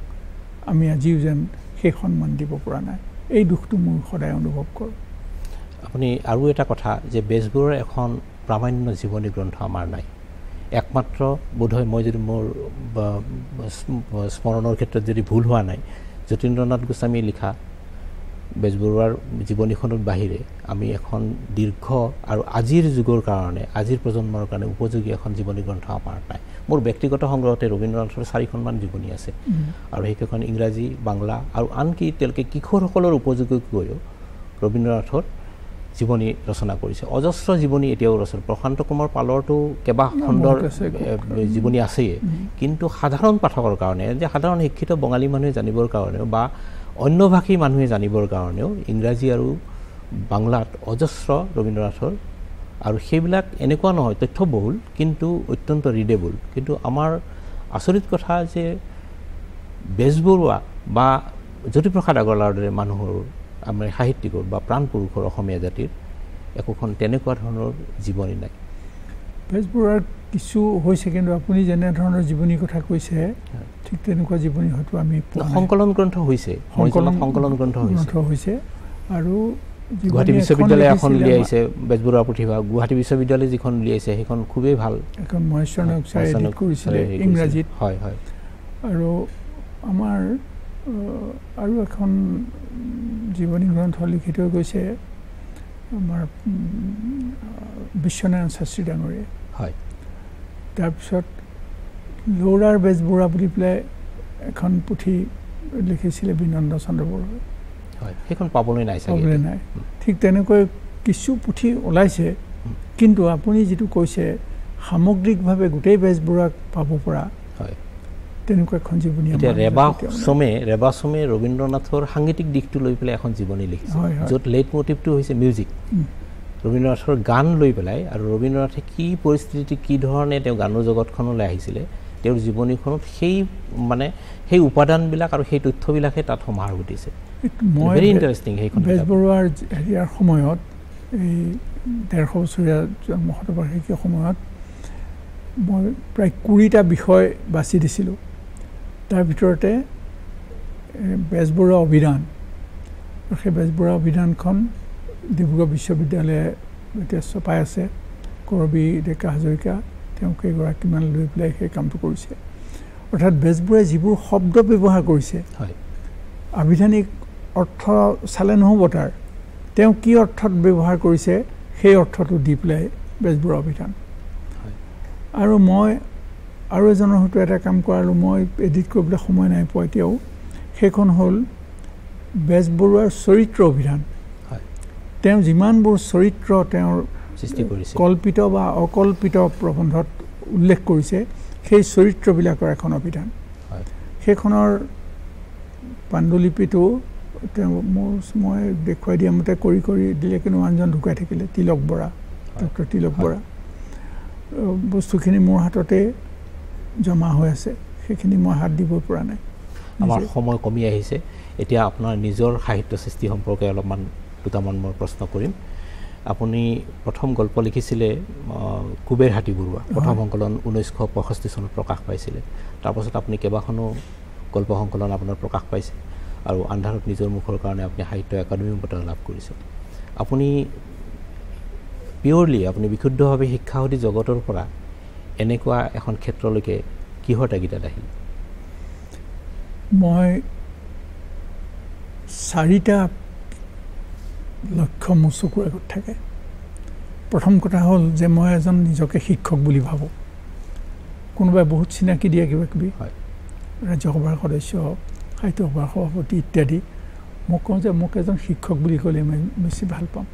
আমি আজিও যেন সেই সন্মান দিব পৰা নাই। এই দুখটো মোৰ সদায় অনুভৱ কৰোঁ। আপুনি আৰু এটা কথা যে বেজবৰুৱাৰ এখন প্ৰামাণ্য জীৱনী গ্ৰন্থ আমাৰ নাই। একমাত্ৰ বোধহয় মই যদি মোৰ স্মৰণৰ ক্ষেত্ৰত যদি ভুল হোৱা নাই যতীন্দ্ৰনাথ গোস্বামী লিখা বেজবৰুৱাৰ জীৱনীখনৰ বাহিৰে আমি এখন দীৰ্ঘ আৰু আজিৰ যুগৰ কাৰণে আজিৰ প্ৰজন্মৰ কাৰণে উপযোগী এখন জীৱনী গ্ৰন্থ আমাৰ নাই। মোৰ ব্যক্তিগত সংগ্ৰহতে ৰবীন্দ্ৰনাথৰ চাৰিখনমান জীৱনী আছে। আৰু সেইকেইখন ইংৰাজী বাংলা আৰু আনকি তেওঁলোকে কিশোৰসকলৰ উপযোগীকৈও ৰবীন্দ্ৰনাথৰ জীৱনী ৰচনা কৰিছে। অজস্ৰ জীৱনী এতিয়াও ৰচনা। প্ৰশান্ত কুমাৰ পালৰতো কেইবা খণ্ডৰ জীৱনী আছেই। কিন্তু সাধাৰণ পাঠকৰ কাৰণে যে সাধাৰণ শিক্ষিত বঙালী মানুহে জানিবৰ কাৰণেও বা অন্যভাষী মানুহে জানিবৰ কাৰণেও ইংৰাজী আৰু বাংলাত অজস্ৰ ৰবীন্দ্ৰনাথৰ আৰু সেইবিলাক এনেকুৱা নহয় তথ্যবহুল কিন্তু অত্যন্ত ৰিডেবল কিন্তু আমাৰ আচৰিত কথা যে বেজবৰুৱা বা জ্যোতিপ্ৰসাদ আগৰৱালাৰ দৰে মানুহৰ আমাৰ সাহিত্যিকৰ বা প্ৰাণ পুৰুষৰ অসমীয়া জাতিৰ একোখন তেনেকুৱা ধৰণৰ জীৱনী নাই। বেজবৰুৱাৰ কিছু হৈছে কিন্তু আপুনি যেনেধৰণৰ জীৱনীৰ কথা কৈছে ঠিক তেনেকুৱা জীৱনী হয়তো আমি। সংকলন গ্ৰন্থ হৈছে সংকলন গ্ৰন্থ হৈছে। আৰু গুৱাহাটী বিশ্ববিদ্যালয়ে এখন উলিয়াইছে বেজবৰুৱা প্ৰতিভা। গুৱাহাটী বিশ্ববিদ্যালয়ে যিখন উলিয়াইছে সেইখন খুবেই ভাল। এখন মহেশ্বৰ নায়ক কৰিছিলে। ইংৰাজীত। হয় হয়। আৰু আমাৰ আৰু এখন জীৱনী গ্ৰন্থ লিখিত গৈছে আমাৰ বিশ্বনাৰায়ণ শাস্ত্ৰী ডাঙৰীয়াই। হয়। তাৰপিছত লৌৰাৰ বেজবৰুৱা বুলি পেলাই এখন পুথি লিখিছিলে বিনন্দ চন্দ্ৰ বৰুৱাই। হয় সেইখন পাবলৈ নাই পাবলৈ নাই। ঠিক তেনেকৈ কিছু পুথি ওলাইছে কিন্তু আপুনি যিটো কৈছে সামগ্ৰিকভাৱে গোটেই বেজবৰুৱাক পাব পৰা হয়। তেনেকুৱা এখন জীৱনী এতিয়া ৰেবা। চমে ৰেবা চমে ৰবীন্দ্ৰনাথৰ সাংগীতিক দিশটো লৈ পেলাই এখন জীৱনী লিখিছে। য'ত লেট মটিভটো হৈছে মিউজিক। ৰবীন্দ্ৰনাথৰ গান লৈ পেলাই আৰু ৰবীন্দ্ৰনাথে কি পৰিস্থিতি কি ধৰণে তেওঁ গানৰ জগতখনলৈ আহিছিলে তেওঁৰ জীৱনীখনত সেই মানে সেই উপাদানবিলাক আৰু সেই তথ্যবিলাকে তাত সমাহাৰ ঘটিছে মই ইণ্টাৰেষ্টিং সেইখন। বেজবৰুৱাৰ হেৰিয়াৰ সময়ত এই ডেৰশ বছৰীয়া জন্ম শতবাৰ্ষিকীৰ সময়ত মই প্ৰায় কুৰিটা বিষয় বাছি দিছিলোঁ তাৰ ভিতৰতে বেজবৰুৱা অভিধান। সেই বেজবৰুৱা অভিধানখন ডিব্ৰুগড় বিশ্ববিদ্যালয়ে এতিয়া চপাই আছে। কৰবী ডেকা হাজৰিকা তেওঁ কেইগৰাকীমান লৈ পেলাই সেই কামটো কৰিছে। অৰ্থাৎ বেজবৰুৱাই যিবোৰ শব্দ ব্যৱহাৰ কৰিছে হয়। আবিধানিক অৰ্থ চালে নহ'ব তাৰ। তেওঁ কি অৰ্থত ব্যৱহাৰ কৰিছে সেই অৰ্থটো দি পেলাই বেজবৰুৱা অভিধান। আৰু মই আৰু এজনৰ হয়তো এটা কাম কৰালোঁ মই এডিট কৰিবলৈ সময় নাই পোৱা এতিয়াও। সেইখন হ'ল বেজবৰুৱাৰ চৰিত্ৰ অভিধান। তেওঁ যিমানবোৰ চৰিত্ৰ তেওঁৰ সৃষ্টি কৰিছে। কল্পিত বা অকল্পিত প্ৰবন্ধত উল্লেখ কৰিছে সেই চৰিত্ৰবিলাকৰ এখন অভিধান। সেইখনৰ পাণ্ডুলিপিটো তেওঁ মোৰ মই দেখুৱাই দিয়া মতে কৰি কৰি দিলে কিন্তু মানুহজন ঢুকাই থাকিলে। তিলক বৰা ডক্টৰ তিলক। বৰা। বস্তুখিনি মোৰ হাততে জমা হৈ আছে সেইখিনি মই হাত দিব পৰা নাই। আমাৰ। সময় কমি আহিছে। এতিয়া আপোনাৰ নিজৰ সাহিত্য সৃষ্টি সম্পৰ্কে অলপমান দুটামান মই প্ৰশ্ন কৰিম। আপুনি প্ৰথম গল্প লিখিছিলে কুবেৰ হাতী বৰুৱা। প্ৰথম। সংকলন ঊনৈছশ পঁয়ষষ্ঠি চনত প্ৰকাশ পাইছিলে। তাৰপাছত আপুনি কেইবাখনো গল্প সংকলন আপোনাৰ প্ৰকাশ পাইছে আৰু আন্ধাৰত নিজৰ মুখৰ কাৰণে আপুনি সাহিত্য একাডেমী বঁটা লাভ কৰিছে। আপুনি পিয়'ৰলি আপুনি বিশুদ্ধভাৱে শিক্ষাৱতী জগতৰ পৰা এনেকুৱা এখন ক্ষেত্ৰলৈকে কিহৰ তাগিদাত আহিল মই চাৰিটা লক্ষ্য মোৰ চকুৰ আগত থাকে। প্ৰথম কথা হ'ল যে মই এজন নিজকে শিক্ষক বুলি ভাবোঁ। কোনোবাই বহুত চিনাকি দিয়ে কিবা কিবি ৰাজ্যসভাৰ সদস্য হওক সাহিত্য সভাৰ সভাপতি ইত্যাদি। মই কওঁ যে মোক এজন শিক্ষক বুলি ক'লে মই বেছি ভাল পাম।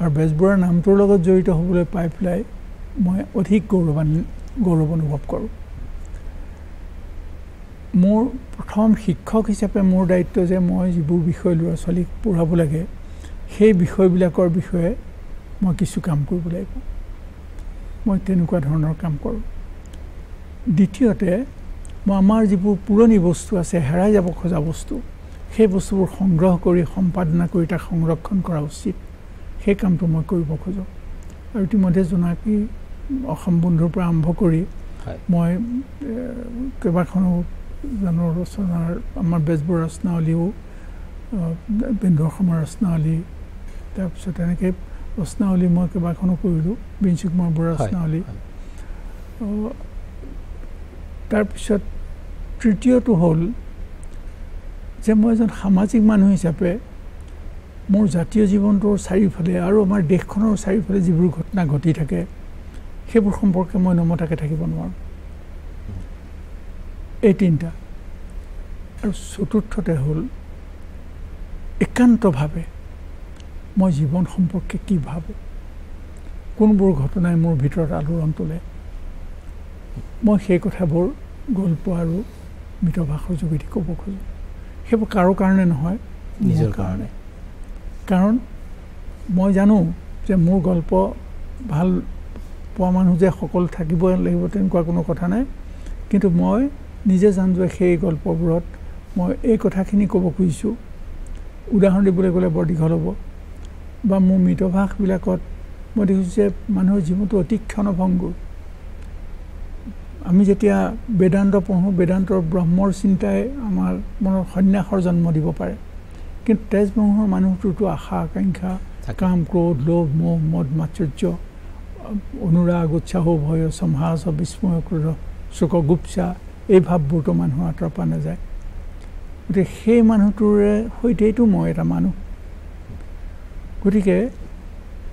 আৰু বেজবৰুৱাৰ নামটোৰ লগত জড়িত হ'বলৈ পাই পেলাই মই অধিক গৌৰৱান গৌৰৱ অনুভৱ কৰোঁ। মোৰ প্ৰথম শিক্ষক হিচাপে মোৰ দায়িত্ব যে মই যিবোৰ বিষয় ল'ৰা ছোৱালীক পঢ়াব লাগে সেই বিষয়বিলাকৰ বিষয়ে মই কিছু কাম কৰিব লাগিব। মই তেনেকুৱা ধৰণৰ কাম কৰোঁ। দ্বিতীয়তে মই আমাৰ যিবোৰ পুৰণি বস্তু আছে হেৰাই যাব খোজা বস্তু সেই বস্তুবোৰ সংগ্ৰহ কৰি সম্পাদনা কৰি তাক সংৰক্ষণ কৰা উচিত। সেই কামটো মই কৰিব খোজোঁ। আৰু ইতিমধ্যে জোনাকী অসম বন্ধুৰ পৰা আৰম্ভ কৰি মই কেইবাখনো জানো ৰচনাৰ আমাৰ বেজবৰুৱা ৰচনাৱলীও বিন্দু অসমৰ ৰচনাৱলী তাৰপিছত এনেকৈ ৰচনাৱলী মই কেইবাখনো কৰিলোঁ বিঞ্চি কুমাৰ বৰুৱা ৰচনাৱলী। তাৰপিছত তৃতীয়টো হ'ল যে মই এজন সামাজিক মানুহ হিচাপে মোৰ জাতীয় জীৱনটোৰ চাৰিওফালে আৰু আমাৰ দেশখনৰ চাৰিওফালে যিবোৰ ঘটনা ঘটি থাকে সেইবোৰ সম্পৰ্কে মই নমতাকৈ থাকিব নোৱাৰোঁ। এই তিনিটা। আৰু চতুৰ্থতে হ'ল একান্তভাৱে মই জীৱন সম্পৰ্কে কি ভাবোঁ? কোনবোৰ ঘটনাই মোৰ ভিতৰত আলোড়ন তোলে? মই সেই কথাবোৰ গল্প আৰু মিতভাষৰ যোগেদি ক'ব খোজোঁ। সেইবোৰ কাৰো কাৰণে নহয় নিজৰ কাৰণে। কাৰণ মই জানো যে মোৰ গল্প ভাল পোৱা মানুহ যে সকলো থাকিবই লাগিব তেনেকুৱা কোনো কথা নাই। কিন্তু মই নিজে জানো যে সেই গল্পবোৰত মই এই কথাখিনি ক'ব খুজিছোঁ। উদাহৰণ দিবলৈ গ'লে বৰ দীঘল হ'ব। বা মোৰ মিতভাষবিলাকত মই দেখিছোঁ যে মানুহৰ জীৱনটো অতি ক্ষণভংগুৰ আমি যেতিয়া বেদান্ত পঢ়োঁ বেদান্তৰ ব্ৰহ্মৰ চিন্তাই আমাৰ মনত সন্যাসৰ জন্ম দিব পাৰে। কিন্তু তেজমোহৰ মানুহটোতো আশা আকাংক্ষা কাম ক্ৰোধ লোভ মোহ মদ মাচুৰ্য অনুৰাগ উৎসাহ ভয় সম্হাস বিস্ময় ক্ৰোধ চুক গুপ্চা এই ভাৱবোৰতো মানুহৰ আঁতৰৰ পৰা নাযায়। গতিকে সেই মানুহটোৰে সৈতেইতো মই এটা মানুহ। গতিকে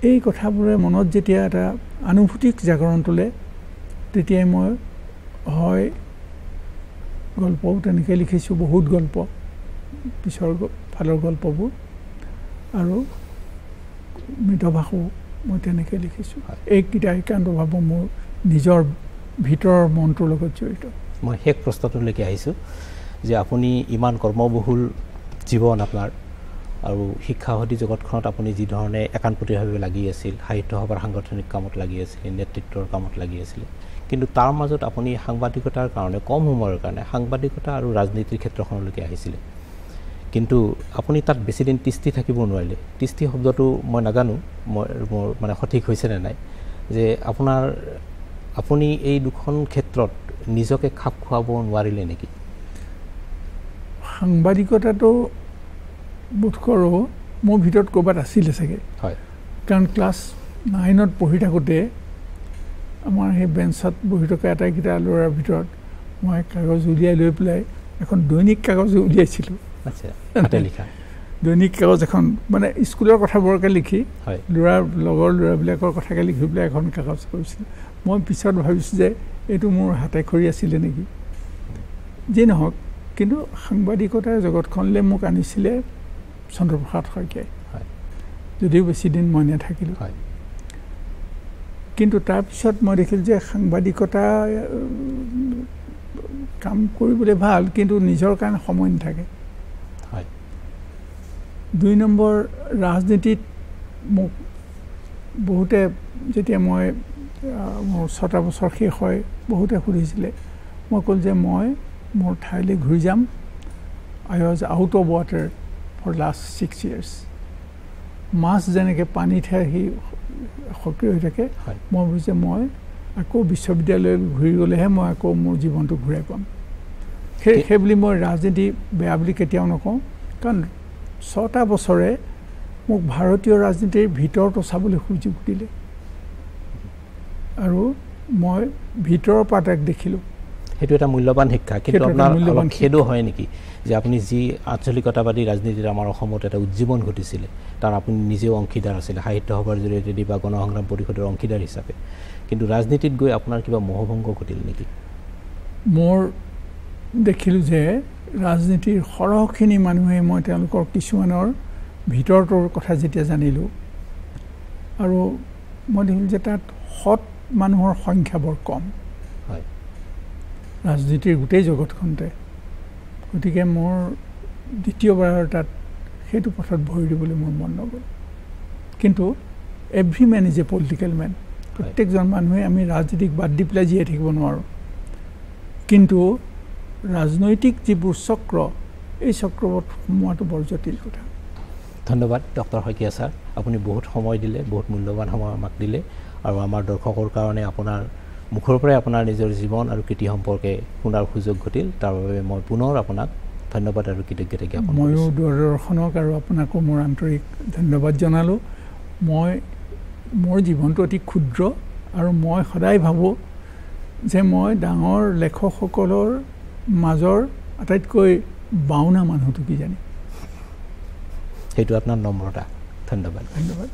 এই কথাবোৰে মনত যেতিয়া এটা আনুভূতিক জাগৰণ তোলে তেতিয়াই মই হয় গল্পও তেনেকৈ লিখিছোঁ বহুত গল্প পিছৰ ফালৰ গল্পবোৰ। আৰু মৃতভাষো মই তেনেকৈ লিখিছোঁ। এইকেইটা একান্তভাৱো মোৰ নিজৰ ভিতৰৰ মনটোৰ লগত জড়িত। মই শেষ প্ৰশ্নটোলৈকে আহিছোঁ যে আপুনি ইমান কৰ্মবহুল জীৱন আপোনাৰ আৰু শিক্ষাসতী জগতখনত আপুনি যিধৰণে একান্তপতীয়াভাৱে লাগি আছিল সাহিত্য সভাৰ সাংগঠনিক কামত লাগি আছিলে নেতৃত্বৰ কামত লাগি আছিলে কিন্তু তাৰ মাজত আপুনি সাংবাদিকতাৰ কাৰণে কম সময়ৰ কাৰণে সাংবাদিকতা আৰু ৰাজনীতিৰ ক্ষেত্ৰখনলৈকে আহিছিলে। কিন্তু আপুনি তাত বেছিদিন তিষ্টি থাকিব নোৱাৰিলে। তিষ্টি শব্দটো মই নাজানো মই মোৰ মানে সঠিক হৈছেনে নাই যে আপোনাৰ আপুনি এই দুখন ক্ষেত্ৰত নিজকে খাপ খুৱাব নোৱাৰিলে নেকি? সাংবাদিকতাটো বোধ কৰোঁ মোৰ ভিতৰত ক'ৰবাত আছিলে চাগে। হয়। কাৰণ ক্লাছ নাইনত পঢ়ি থাকোঁতে আমাৰ সেই বেঞ্চত বহি থকা আটাইকেইটা ল'ৰাৰ ভিতৰত মই কাগজ উলিয়াই লৈ পেলাই এখন দৈনিক কাগজ উলিয়াইছিলোঁ। দৈনিক কাগজ এখন মানে স্কুলৰ কথাবোৰকে লিখি ল'ৰাৰ লগৰ ল'ৰাবিলাকৰ কথাকে লিখি পেলাই এখন কাগজ কৰিছিলোঁ। মই পিছত ভাবিছোঁ যে এইটো মোৰ হাতে খৰি আছিলে নেকি? যি নহওক কিন্তু সাংবাদিকতাৰ জগতখনলৈ মোক আনিছিলে চন্দ্ৰপ্ৰসাদ শইকীয়াই। যদিও বেছিদিন মই নাথাকিলোঁ। কিন্তু তাৰপিছত মই দেখিলোঁ যে সাংবাদিকতা কাম কৰিবলৈ ভাল কিন্তু নিজৰ কাৰণে সময় নাথাকে। দুই নম্বৰ ৰাজনীতিত মোক বহুতে যেতিয়া মই মোৰ ছটা বছৰ শেষ হয় বহুতে সুধিছিলে। মই ক'লোঁ যে মই মোৰ ঠাইলৈ ঘূৰি যাম। I was out of water for last six years মাছ যেনেকৈ পানীতহে সি সক্ৰিয় হৈ থাকে মই ভাবোঁ যে মই আকৌ বিশ্ববিদ্যালয় ঘূৰি গ'লেহে মই আকৌ মোৰ জীৱনটো ঘূৰাই পাম। সেই সেইবুলি মই ৰাজনীতি বেয়া বুলি কেতিয়াও নকওঁ কাৰণ ছটা বছৰে মোক ভাৰতীয় ৰাজনীতিৰ ভিতৰটো চাবলৈ সুযোগ দিলে। আৰু মই ভিতৰৰ পৰা তাক দেখিলোঁ। সেইটো এটা মূল্যৱান শিক্ষা। কিন্তু আপোনাৰ অলপ খেদো হয় নেকি? যে আপুনি যি আঞ্চলিকতাবাদী ৰাজনীতিত আমাৰ অসমত এটা উজ্জীৱন ঘটিছিলে তাৰ আপুনি নিজেও অংশীদাৰ আছিলে। সাহিত্য সভাৰ জৰিয়তে বা গণসংগ্ৰাম পৰিষদৰ অংশীদাৰ হিচাপে। কিন্তু ৰাজনীতিত গৈ আপোনাৰ কিবা মোহভংগ ঘটিল নেকি? মোৰ দেখিলোঁ যে ৰাজনীতিৰ সৰহখিনি মানুহে মই তেওঁলোকৰ কিছুমানৰ ভিতৰটোৰ কথা যেতিয়া জানিলোঁ আৰু মই দেখিলোঁ যে তাত সৎ মানুহৰ সংখ্যা বৰ কম। হয়। ৰাজনীতিৰ গোটেই জগতখনতে। গতিকে মোৰ দ্বিতীয়বাৰ তাত সেইটো পথত ভৰি দিবলৈ মোৰ মন নগ'ল। কিন্তু every man is a political man প্ৰত্যেকজন মানুহে আমি ৰাজনীতিক বাদ দি পেলাই জীয়াই থাকিব নোৱাৰোঁ। কিন্তু ৰাজনৈতিক যিবোৰ চক্ৰ এই চক্ৰবোৰত সোমোৱাটো বৰ জটিল কথা। ধন্যবাদ ডক্টৰ শইকীয়া ছাৰ। আপুনি বহুত সময় দিলে বহুত মূল্যৱান সময় আমাক দিলে আৰু আমাৰ দৰ্শকৰ কাৰণে আপোনাৰ মুখৰ পৰাই আপোনাৰ নিজৰ জীৱন আৰু কৃতি সম্পৰ্কে শুনাৰ সুযোগ ঘটিল। তাৰ বাবে মই পুনৰ আপোনাক ধন্যবাদ আৰু কৃতজ্ঞতা জ্ঞাপন ময়ো দূৰদৰ্শনক আৰু আপোনাকো মোৰ আন্তৰিক ধন্যবাদ জনালোঁ। মই মোৰ জীৱনটো অতি ক্ষুদ্ৰ আৰু মই সদায় ভাবোঁ যে মই ডাঙৰ লেখকসকলৰ মাজৰ আটাইতকৈ বাওনা মানুহটো কিজানি সেইটো আপোনাৰ নম্ৰতা। ধন্যবাদ। ধন্যবাদ।